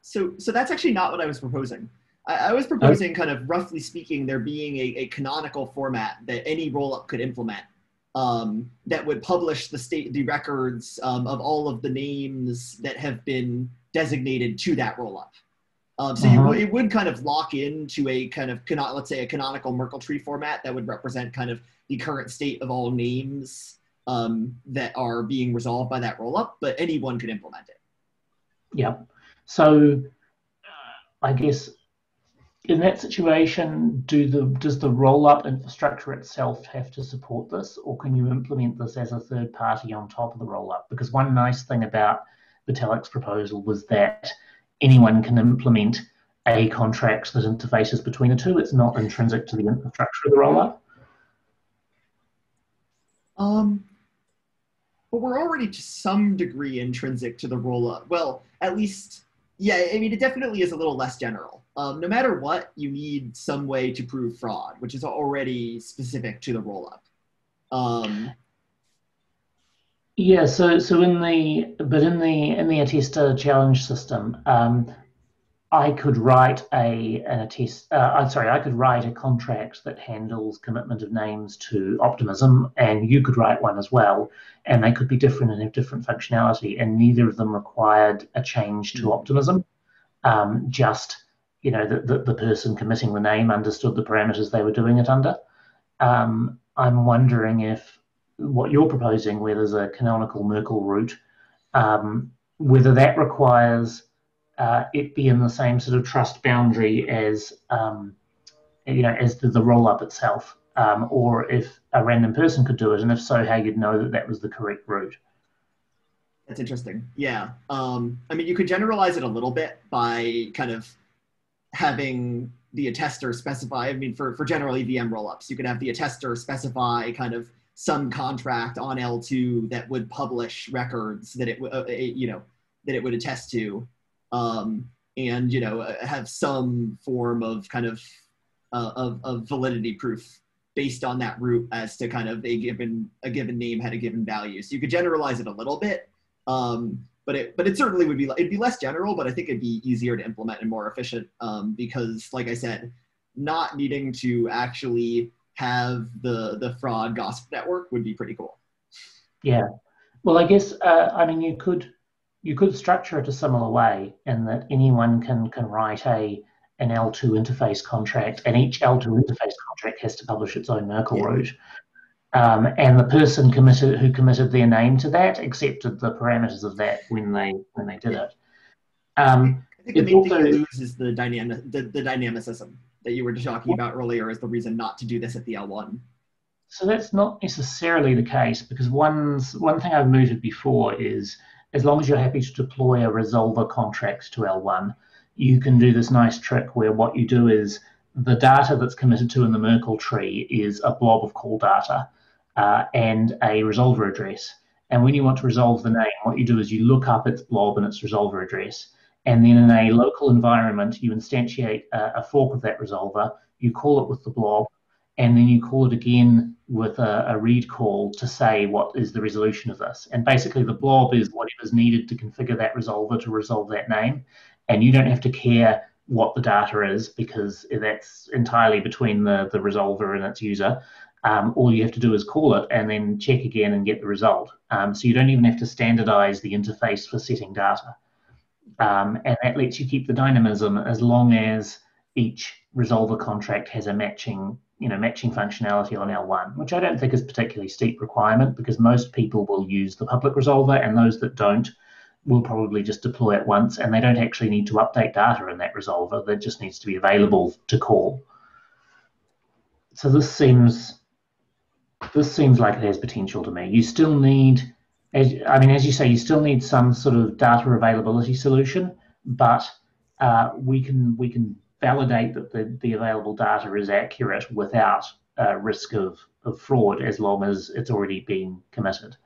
So, so that's actually not what I was proposing. I, I was proposing, kind of roughly speaking, there being a, a canonical format that any rollup could implement um, that would publish the state, the records um, of all of the names that have been designated to that rollup. Um, so Uh-huh. would it would kind of lock into a kind of let's say a canonical Merkle tree format that would represent kind of the current state of all names um, that are being resolved by that rollup, but anyone could implement it. Yep. So uh, I guess in that situation, do the does the roll-up infrastructure itself have to support this, or can you implement this as a third party on top of the roll-up? Because one nice thing about Vitalik's proposal was that anyone can implement a contract that interfaces between the two. It's not intrinsic to the infrastructure of the roll-up. Um, but we're already to some degree intrinsic to the roll-up. Well, at least Yeah, I mean, it definitely is a little less general. Um, no matter what, you need some way to prove fraud, which is already specific to the rollup. Um, Yeah, so so in the but in the in the attester challenge system, um, I could write a an attest. Uh, I'm sorry, I could write a contract that handles commitment of names to Optimism, and you could write one as well, and they could be different and have different functionality, and neither of them required a change to Optimism. Um, just you know, that the the person committing the name understood the parameters they were doing it under. Um, I'm wondering if what you're proposing, where there's a canonical Merkle root, um, whether that requires uh, it be in the same sort of trust boundary as um, you know as the, the roll up itself, um, or if a random person could do it, and if so, how you'd know that that was the correct root. That's interesting. Yeah. Um, I mean, you could generalize it a little bit by kind of having the attester specify. I mean, for, for general EVM rollups, you could have the attester specify kind of some contract on L2 that would publish records that it would, uh, you know, that it would attest to, um, and you know, uh, have some form of kind of, uh, of of validity proof based on that root as to kind of a given a given name had a given value. So you could generalize it a little bit, um, but it but it certainly would be it'd be less general, but I think it'd be easier to implement and more efficient um, because, like I said, not needing to actually have the the fraud gossip network would be pretty cool. Yeah. Well, I guess uh, I mean you could you could structure it a similar way in that anyone can can write a an L2 interface contract, and each L2 interface contract has to publish its own Merkle Yeah. root. Um, and the person committed who committed their name to that accepted the parameters of that when they when they did it. Um, I think the main thing also- you lose is the dynamic the, the dynamicism that you were talking about earlier is the reason not to do this at the L1. So that's not necessarily the case because one's, one thing I've mooted before is as long as you're happy to deploy a resolver contract to L1, you can do this nice trick where what you do is the data that's committed to in the Merkle tree is a blob of call data uh, and a resolver address. And when you want to resolve the name, what you do is you look up its blob and its resolver address. And then in a local environment, you instantiate a, a fork of that resolver, you call it with the blob, and then you call it again with a, a read call to say what is the resolution of this. And basically, the blob is whatever's needed to configure that resolver to resolve that name. And you don't have to care what the data is because that's entirely between the, the resolver and its user. Um, all you have to do is call it and then check again and get the result. Um, so you don't even have to standardize the interface for setting data. Um, and that lets you keep the dynamism as long as each resolver contract has a matching, you know, matching functionality on L1, which I don't think is particularly steep requirement because most people will use the public resolver, and those that don't will probably just deploy it once, and they don't actually need to update data in that resolver. That just needs to be available to call. So this seems this seems like it has potential to me. You still need, as, I mean, as you say, you still need some sort of data availability solution, but uh, we can we can validate that the, the available data is accurate without uh, risk of, of fraud as long as it's already been committed.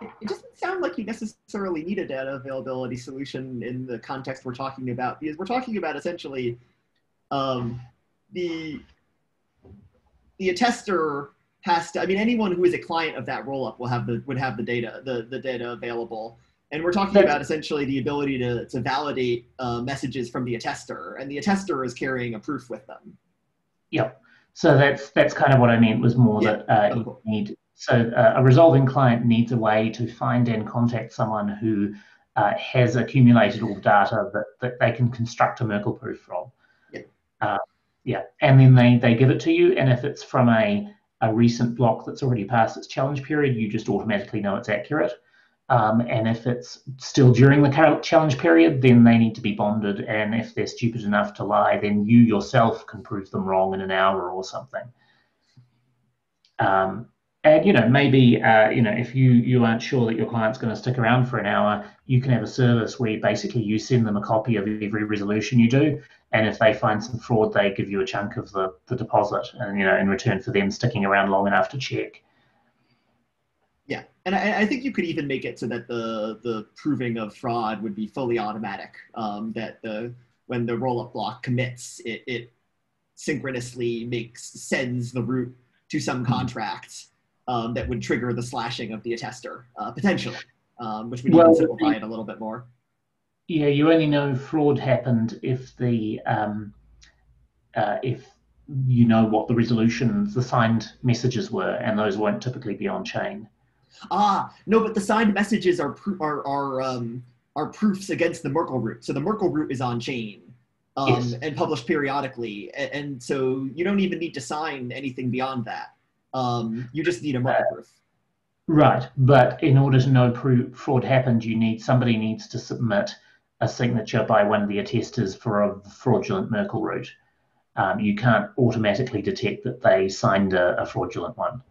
It doesn't sound like you necessarily need a data availability solution in the context we're talking about because we're talking about essentially um, the the attester has to. I mean, anyone who is a client of that rollup will have the would have the data the the data available. And we're talking about essentially the ability to, to validate uh, messages from the attester, and the attester is carrying a proof with them. Yep. So that's that's kind of what I meant was more Yeah. that uh, you need. So uh, a resolving client needs a way to find and contact someone who uh, has accumulated all the data that, that they can construct a Merkle proof from. Yeah. Uh, yeah, and then they, they give it to you, and if it's from a, a recent block that's already passed its challenge period, you just automatically know it's accurate. Um, and if it's still during the challenge period, then they need to be bonded. And if they're stupid enough to lie, then you yourself can prove them wrong in an hour or something. Um, and you know, maybe uh, you know, if you you aren't sure that your client's going to stick around for an hour, you can have a service where basically you send them a copy of every resolution you do, and if they find some fraud, they give you a chunk of the, the deposit, and you know, in return for them sticking around long enough to check. Yeah, and I, I think you could even make it so that the the proving of fraud would be fully automatic. Um, that the when the rollup block commits, it, it synchronously makes sends the root to some contract um, that would trigger the slashing of the attester uh, potentially, um, which would Well, simplify it a little bit more. Yeah, you only know fraud happened if the um, uh, if you know what the resolutions, the signed messages were, and those won't typically be on chain. Ah, no, but the signed messages are pro- are are um, are proofs against the Merkle root. So the Merkle root is on chain um, Yes. and published periodically, and, and so you don't even need to sign anything beyond that. Um, you just need a Merkle proof. Right, but in order to know pro- fraud happened, you need somebody needs to submit a signature by one of the attesters for a fraudulent Merkle root. Um, you can't automatically detect that they signed a, a fraudulent one.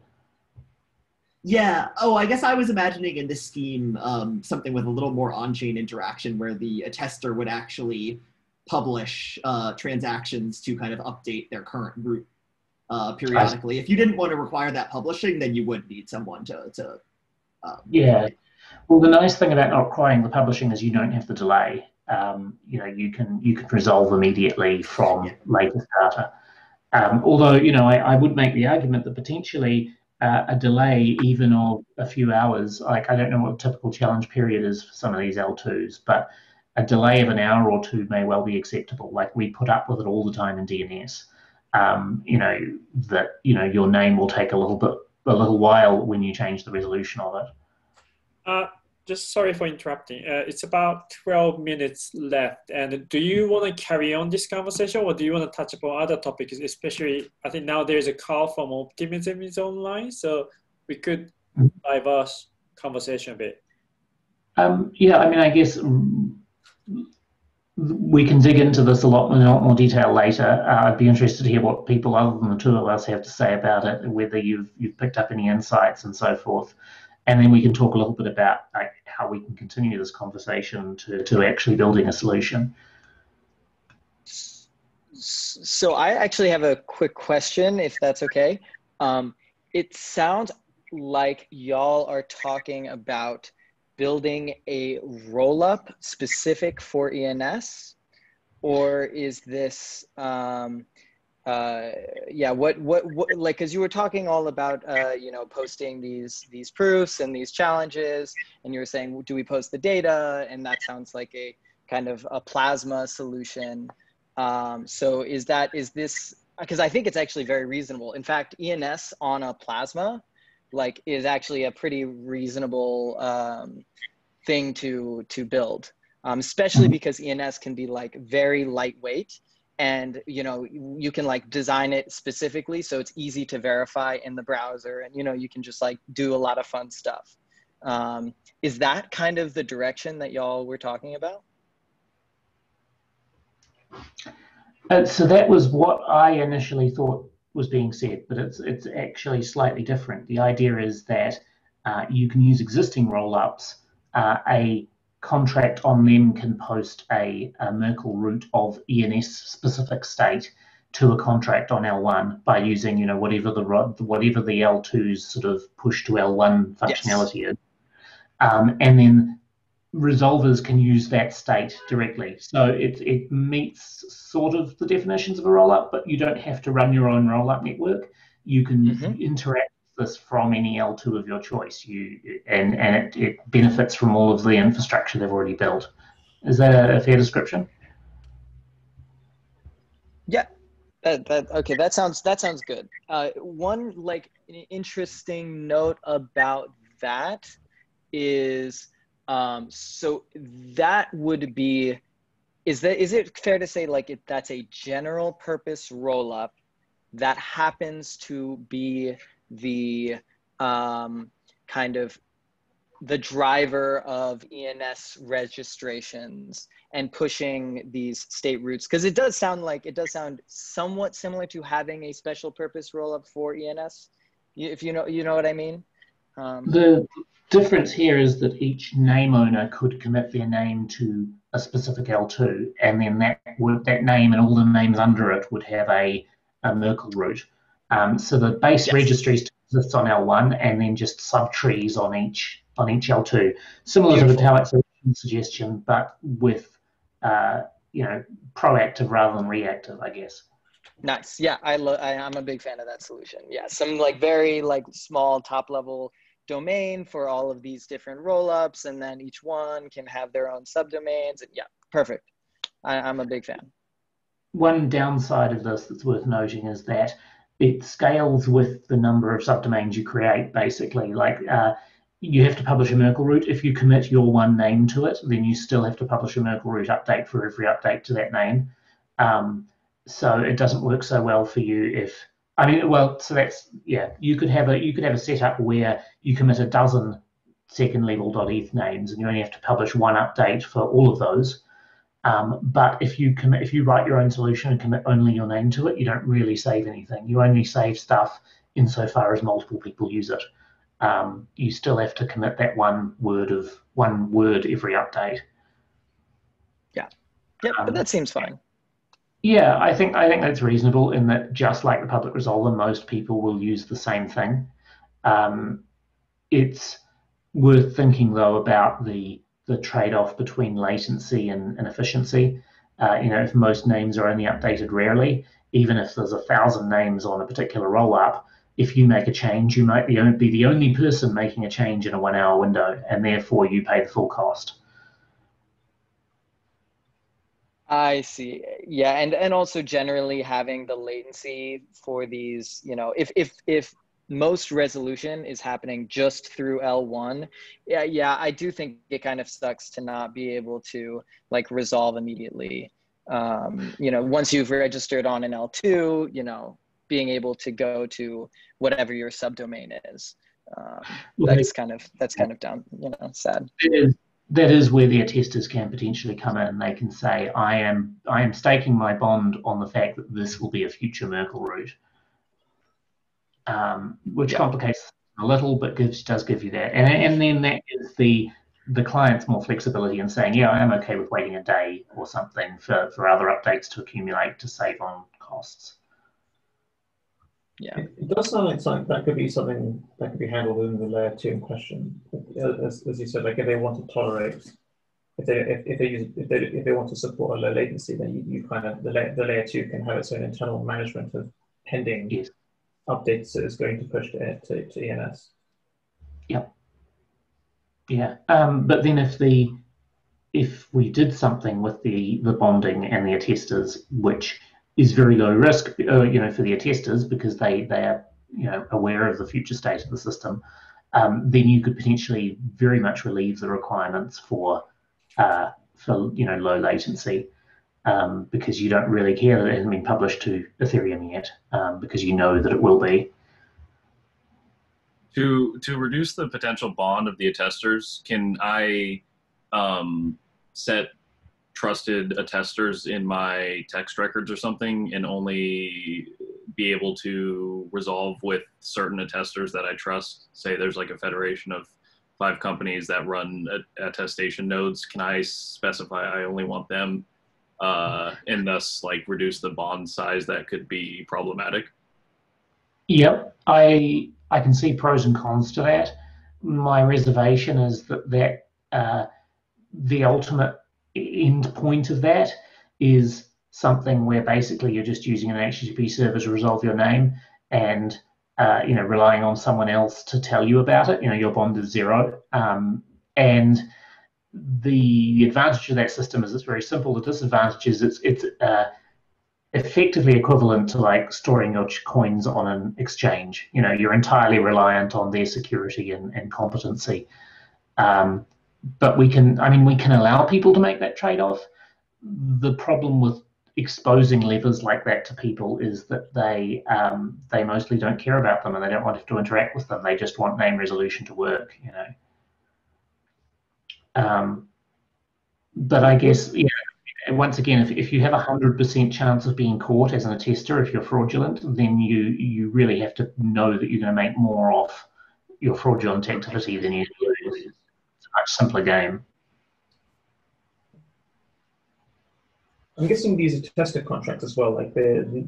Yeah. Oh, I guess I was imagining in this scheme um, something with a little more on-chain interaction, where the attester would actually publish uh, transactions to kind of update their current root uh, periodically. If you didn't want to require that publishing, then you would need someone to to. Um, Yeah. Well, the nice thing about not requiring the publishing is you don't have the delay. Um, you know, you can you can resolve immediately from latest data. Um, although, you know, I, I would make the argument that potentially uh, a delay, even of a few hours, like I don't know what the typical challenge period is for some of these L2s, but a delay of an hour or two may well be acceptable. Like we put up with it all the time in DNS. Um, you know that you know your name will take a little bit a little while when you change the resolution of it. Uh, just sorry for interrupting. Uh, it's about 12 minutes left. And do you want to carry on this conversation or do you want to touch upon other topics? Especially, I think now there's a call from Optimism is online. So we could diverse conversation a bit. Um, yeah, I mean, I guess we can dig into this a lot in a lot more detail later. Uh, I'd be interested to hear what people other than the two of us have to say about it, whether you've you've picked up any insights and so forth, and then we can talk a little bit about like, how we can continue this conversation to to actually building a solution. So I actually have a quick question, if that's okay. Um, it sounds like y'all are talking about building a roll-up specific for ENS, or is this, um, uh, yeah, what, what, what, like, because you were talking all about, uh, you know, posting these these proofs and these challenges, and you were saying, do we post the data? And that sounds like a kind of a plasma solution. Um, so is that is this because I think it's actually very reasonable. In fact, ENS on a plasma like is actually a pretty reasonable um, thing to to build, um, especially because ENS can be like very lightweight and you know you can like design it specifically so it's easy to verify in the browser and you know you can just like do a lot of fun stuff. Um, is that kind of the direction that y'all were talking about? Uh, so that was what I initially thought was being said, but it's it's actually slightly different. The idea is that uh, you can use existing rollups. Uh, a contract on them can post a, a Merkle root of ENS specific state to a contract on L1 by using you know whatever the whatever the L2's sort of push to L1 functionality is, um, and then resolvers can use that state directly. So it, it meets sort of the definitions of a rollup, but you don't have to run your own rollup network. You can interact with this from any L2 of your choice. You and and it, it benefits from all of the infrastructure they've already built. Is that a, fair description? Yeah, that, that okay. That sounds that sounds good. Uh, one like interesting note about that is um, so that would be is that is it fair to say like it, that's a general purpose roll up that happens to be the um, kind of the driver of ENS registrations and pushing these state roots because it does sound like it does sound somewhat similar to having a special purpose roll up for ENS if you know you know what I mean? Um, The difference here is that each name owner could commit their name to a specific L2, and then that that name and all the names under it would have a, a Merkle root. Um, so the base registries exists on L1 and then just subtrees on each on each L2. Similar to the Beautiful. Solution suggestion, but with uh, you know proactive rather than reactive, I guess. Nice. Yeah, I, lo- I I'm a big fan of that solution. Yeah, some like very like small top level domain for all of these different rollups, and then each one can have their own subdomains. And yeah, perfect. I, I'm a big fan. One downside of this that's worth noting is that it scales with the number of subdomains you create. Basically, like uh, you have to publish a Merkle root. If you commit your one name to it, then you still have to publish a Merkle root update for every update to that name. Um, so it doesn't work so well for you if I mean, well, so that's yeah. You could have a you could have a setup where you commit a dozen second level .eth names, and you only have to publish one update for all of those. Um, but if you commit, if you write your own solution and commit only your name to it, you don't really save anything. You only save stuff insofar as multiple people use it. Um, you still have to commit that one word of one word every update. Yeah, yeah, but that seems fine. Yeah, I think I think that's reasonable in that just like the public resolver, most people will use the same thing. Um, it's worth thinking though about the the trade-off between latency and, and efficiency. Uh, you know, if most names are only updated rarely, even if there's a thousand names on a particular roll-up, if you make a change, you might be, on- be the only person making a change in a one-hour window, and therefore you pay the full cost. I see. Yeah, and and also generally having the latency for these, you know, if if if most resolution is happening just through L1, yeah, yeah, I do think it kind of sucks to not be able to like resolve immediately. Um, you know, once you've registered on an L2, you know, being able to go to whatever your subdomain is. Um, Well, that's kind of that's kind of down, you know, sad. that is, that is where the attesters can potentially come in. They can say, "I am I am staking my bond on the fact that this will be a future Merkle root," um, which complicates a little, but gives does give you that. And and then that gives the the clients more flexibility in saying, "Yeah, I am okay with waiting a day or something for for other updates to accumulate to save on costs." Yeah. It, it does sound like something that could be something that could be handled within the layer two in question. As, as you said, like if they want to tolerate, if they if, if they use if they if they want to support a low latency, then you, you kind of the layer, the layer two can have its own internal management of pending yes. Updates that it's going to push to to, to ENS. Yep. Yeah. Um, but then if the if we did something with the the bonding and the attesters, which is very low risk, uh, you know, for the attesters because they they are you know aware of the future state of the system, um, then you could potentially very much relieve the requirements for uh, for you know low latency. Um, because you don't really care that it hasn't been published to Ethereum yet, um, because you know that it will be. To to reduce the potential bond of the attesters, can I um, set trusted attesters in my text records or something, and only be able to resolve with certain attesters that I trust? Say there's like a federation of five companies that run attestation nodes. Can I specify I only want them, uh, and thus like reduce the bond size that could be problematic? Yep, I I can see pros and cons to that. My reservation is that that uh, the ultimate end point of that is something where basically you're just using an HTTP server to resolve your name and uh, you know relying on someone else to tell you about it. You know your bond is zero, um, and the, advantage of that system is it's very simple. The disadvantage is it's it's uh, effectively equivalent to like storing your coins on an exchange. You know, you're entirely reliant on their security and, and competency. Um, but we can, I mean, we can allow people to make that trade off. The problem with exposing levers like that to people is that they um, they mostly don't care about them and they don't want to interact with them. They just want name resolution to work. You know. Um, but I guess yeah, and once again, if, if you have a hundred percent chance of being caught as an attester, if you're fraudulent, then you you really have to know that you're going to make more off your fraudulent activity than you do. It's a much simpler game. I'm guessing these are tester contracts as well. Like the,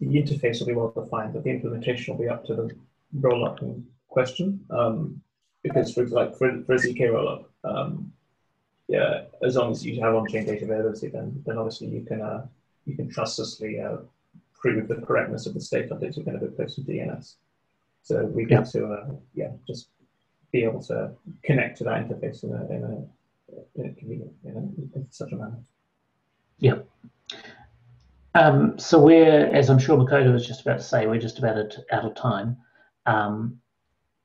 the interface will be well defined, but the implementation will be up to the roll-up in question. Um, because for like for, for zk rollup, um, yeah, as long as you have on-chain data availability, then then obviously you can uh, you can trustlessly uh, prove the correctness of the state updates you're going to be posting to ENS. So we get Yeah. to uh, yeah just be able to connect to that interface in a in a, in a convenient in, a, in such a manner. Yeah. Um, so we're, as I'm sure Makoto was just about to say, we're just about at, out of time. Um,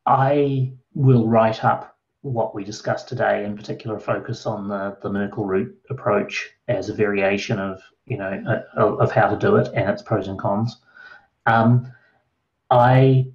I will write up what we discussed today, in particular, focus on the the Merkle root approach as a variation of you know uh, of, of how to do it and its pros and cons. Um, I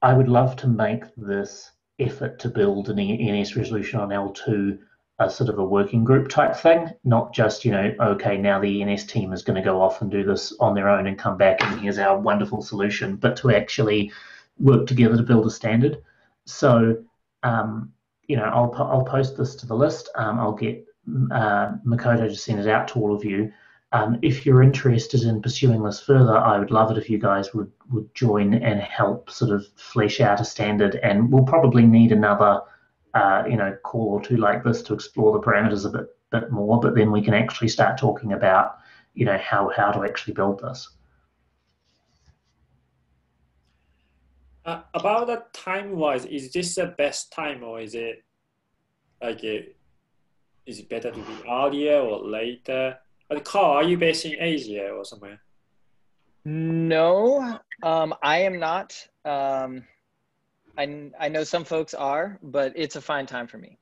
I would love to make this effort to build an ENS resolution on L2 a sort of a working group type thing, not just, you know, okay, now the ENS team is going to go off and do this on their own and come back and here's our wonderful solution, but to actually work together to build a standard. So, um, you know, I'll, I'll post this to the list. Um, I'll get uh, Makoto to send it out to all of you. Um, if you're interested in pursuing this further, I would love it if you guys would, would join and help sort of flesh out a standard. And we'll probably need another, uh, you know, call or two like this to explore the parameters a bit, bit more. But then we can actually start talking about, you know, how how to actually build this. Uh, about the time wise, is this the best time or is it like a, is it better to be earlier or later? Like, Carl, are you based in Asia or somewhere? No, um, I am not. Um, I, I know some folks are, but it's a fine time for me.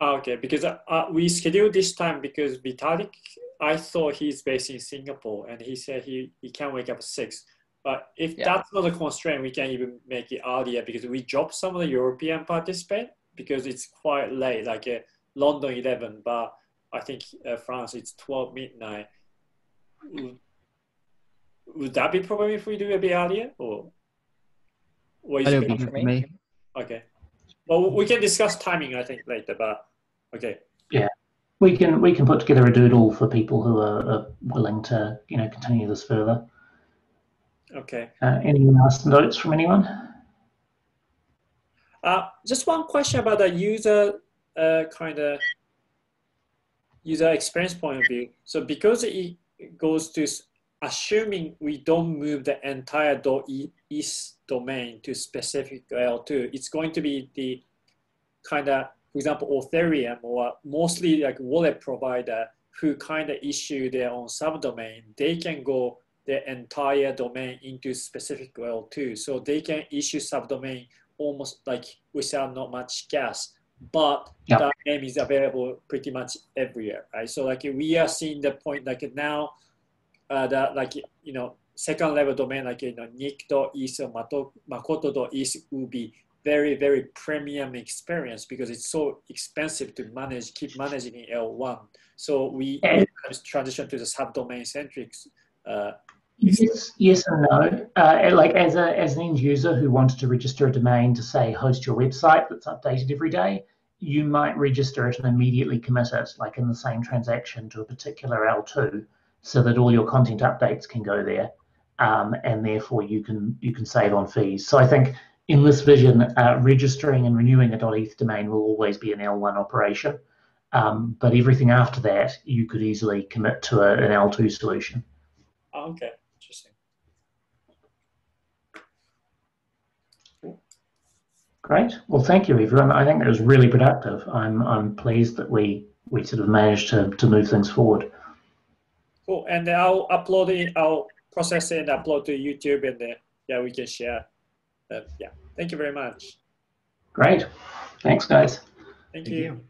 Ah, Okay, because uh, uh, we scheduled this time because Vitalik, I thought he's based in Singapore and he said he, he can't wake up at six. But if Yeah. that's not a constraint, we can even make it earlier because we dropped some of the European participant because it's quite late, like uh, London 11, but I think uh, France it's 12 midnight. Would, would that be a problem if we do a bit earlier or? or is it don't better think for for me. Okay. Well, we can discuss timing, I think, later, but okay. Yeah, we can we can put together a doodle for people who are, are willing to you know continue this further. Okay. Uh, any last notes from anyone? Uh, just one question about the user uh, kind of user experience point of view. So because it goes to assuming we don't move the entire do- e- ETH domain to specific L2, it's going to be the kind of, for example, Authereum or mostly like wallet provider who kind of issue their own subdomain. They can go the entire domain into specific L2. So they can issue subdomain almost like without not much gas, but Yeah. that name is available pretty much everywhere, right? So like we are seeing the point like now uh, that like you know second level domain like you know nick.eth or makoto.eth will be very very premium experience because it's so expensive to manage keep managing in L1. So we transition to the subdomain centric. Uh, Yes, yes and no. Uh, like as a as an end user who wanted to register a domain to say host your website that's updated every day, you might register it and immediately commit it, like in the same transaction, to a particular L2, so that all your content updates can go there, um, and therefore you can you can save on fees. So I think in this vision, uh, registering and renewing a .eth domain will always be an L1 operation, um, but everything after that you could easily commit to a, an L2 solution. okay, interesting. Great. Well, thank you, everyone. I think it was really productive. I'm I'm pleased that we we sort of managed to to move things forward. Cool. And I'll upload it, I'll process it and upload to YouTube and then, yeah, we can share. Uh, yeah. Thank you very much. Great. Thanks, guys. Thank, Thank you. you.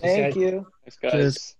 Thank you. Thanks, guys. Cheers.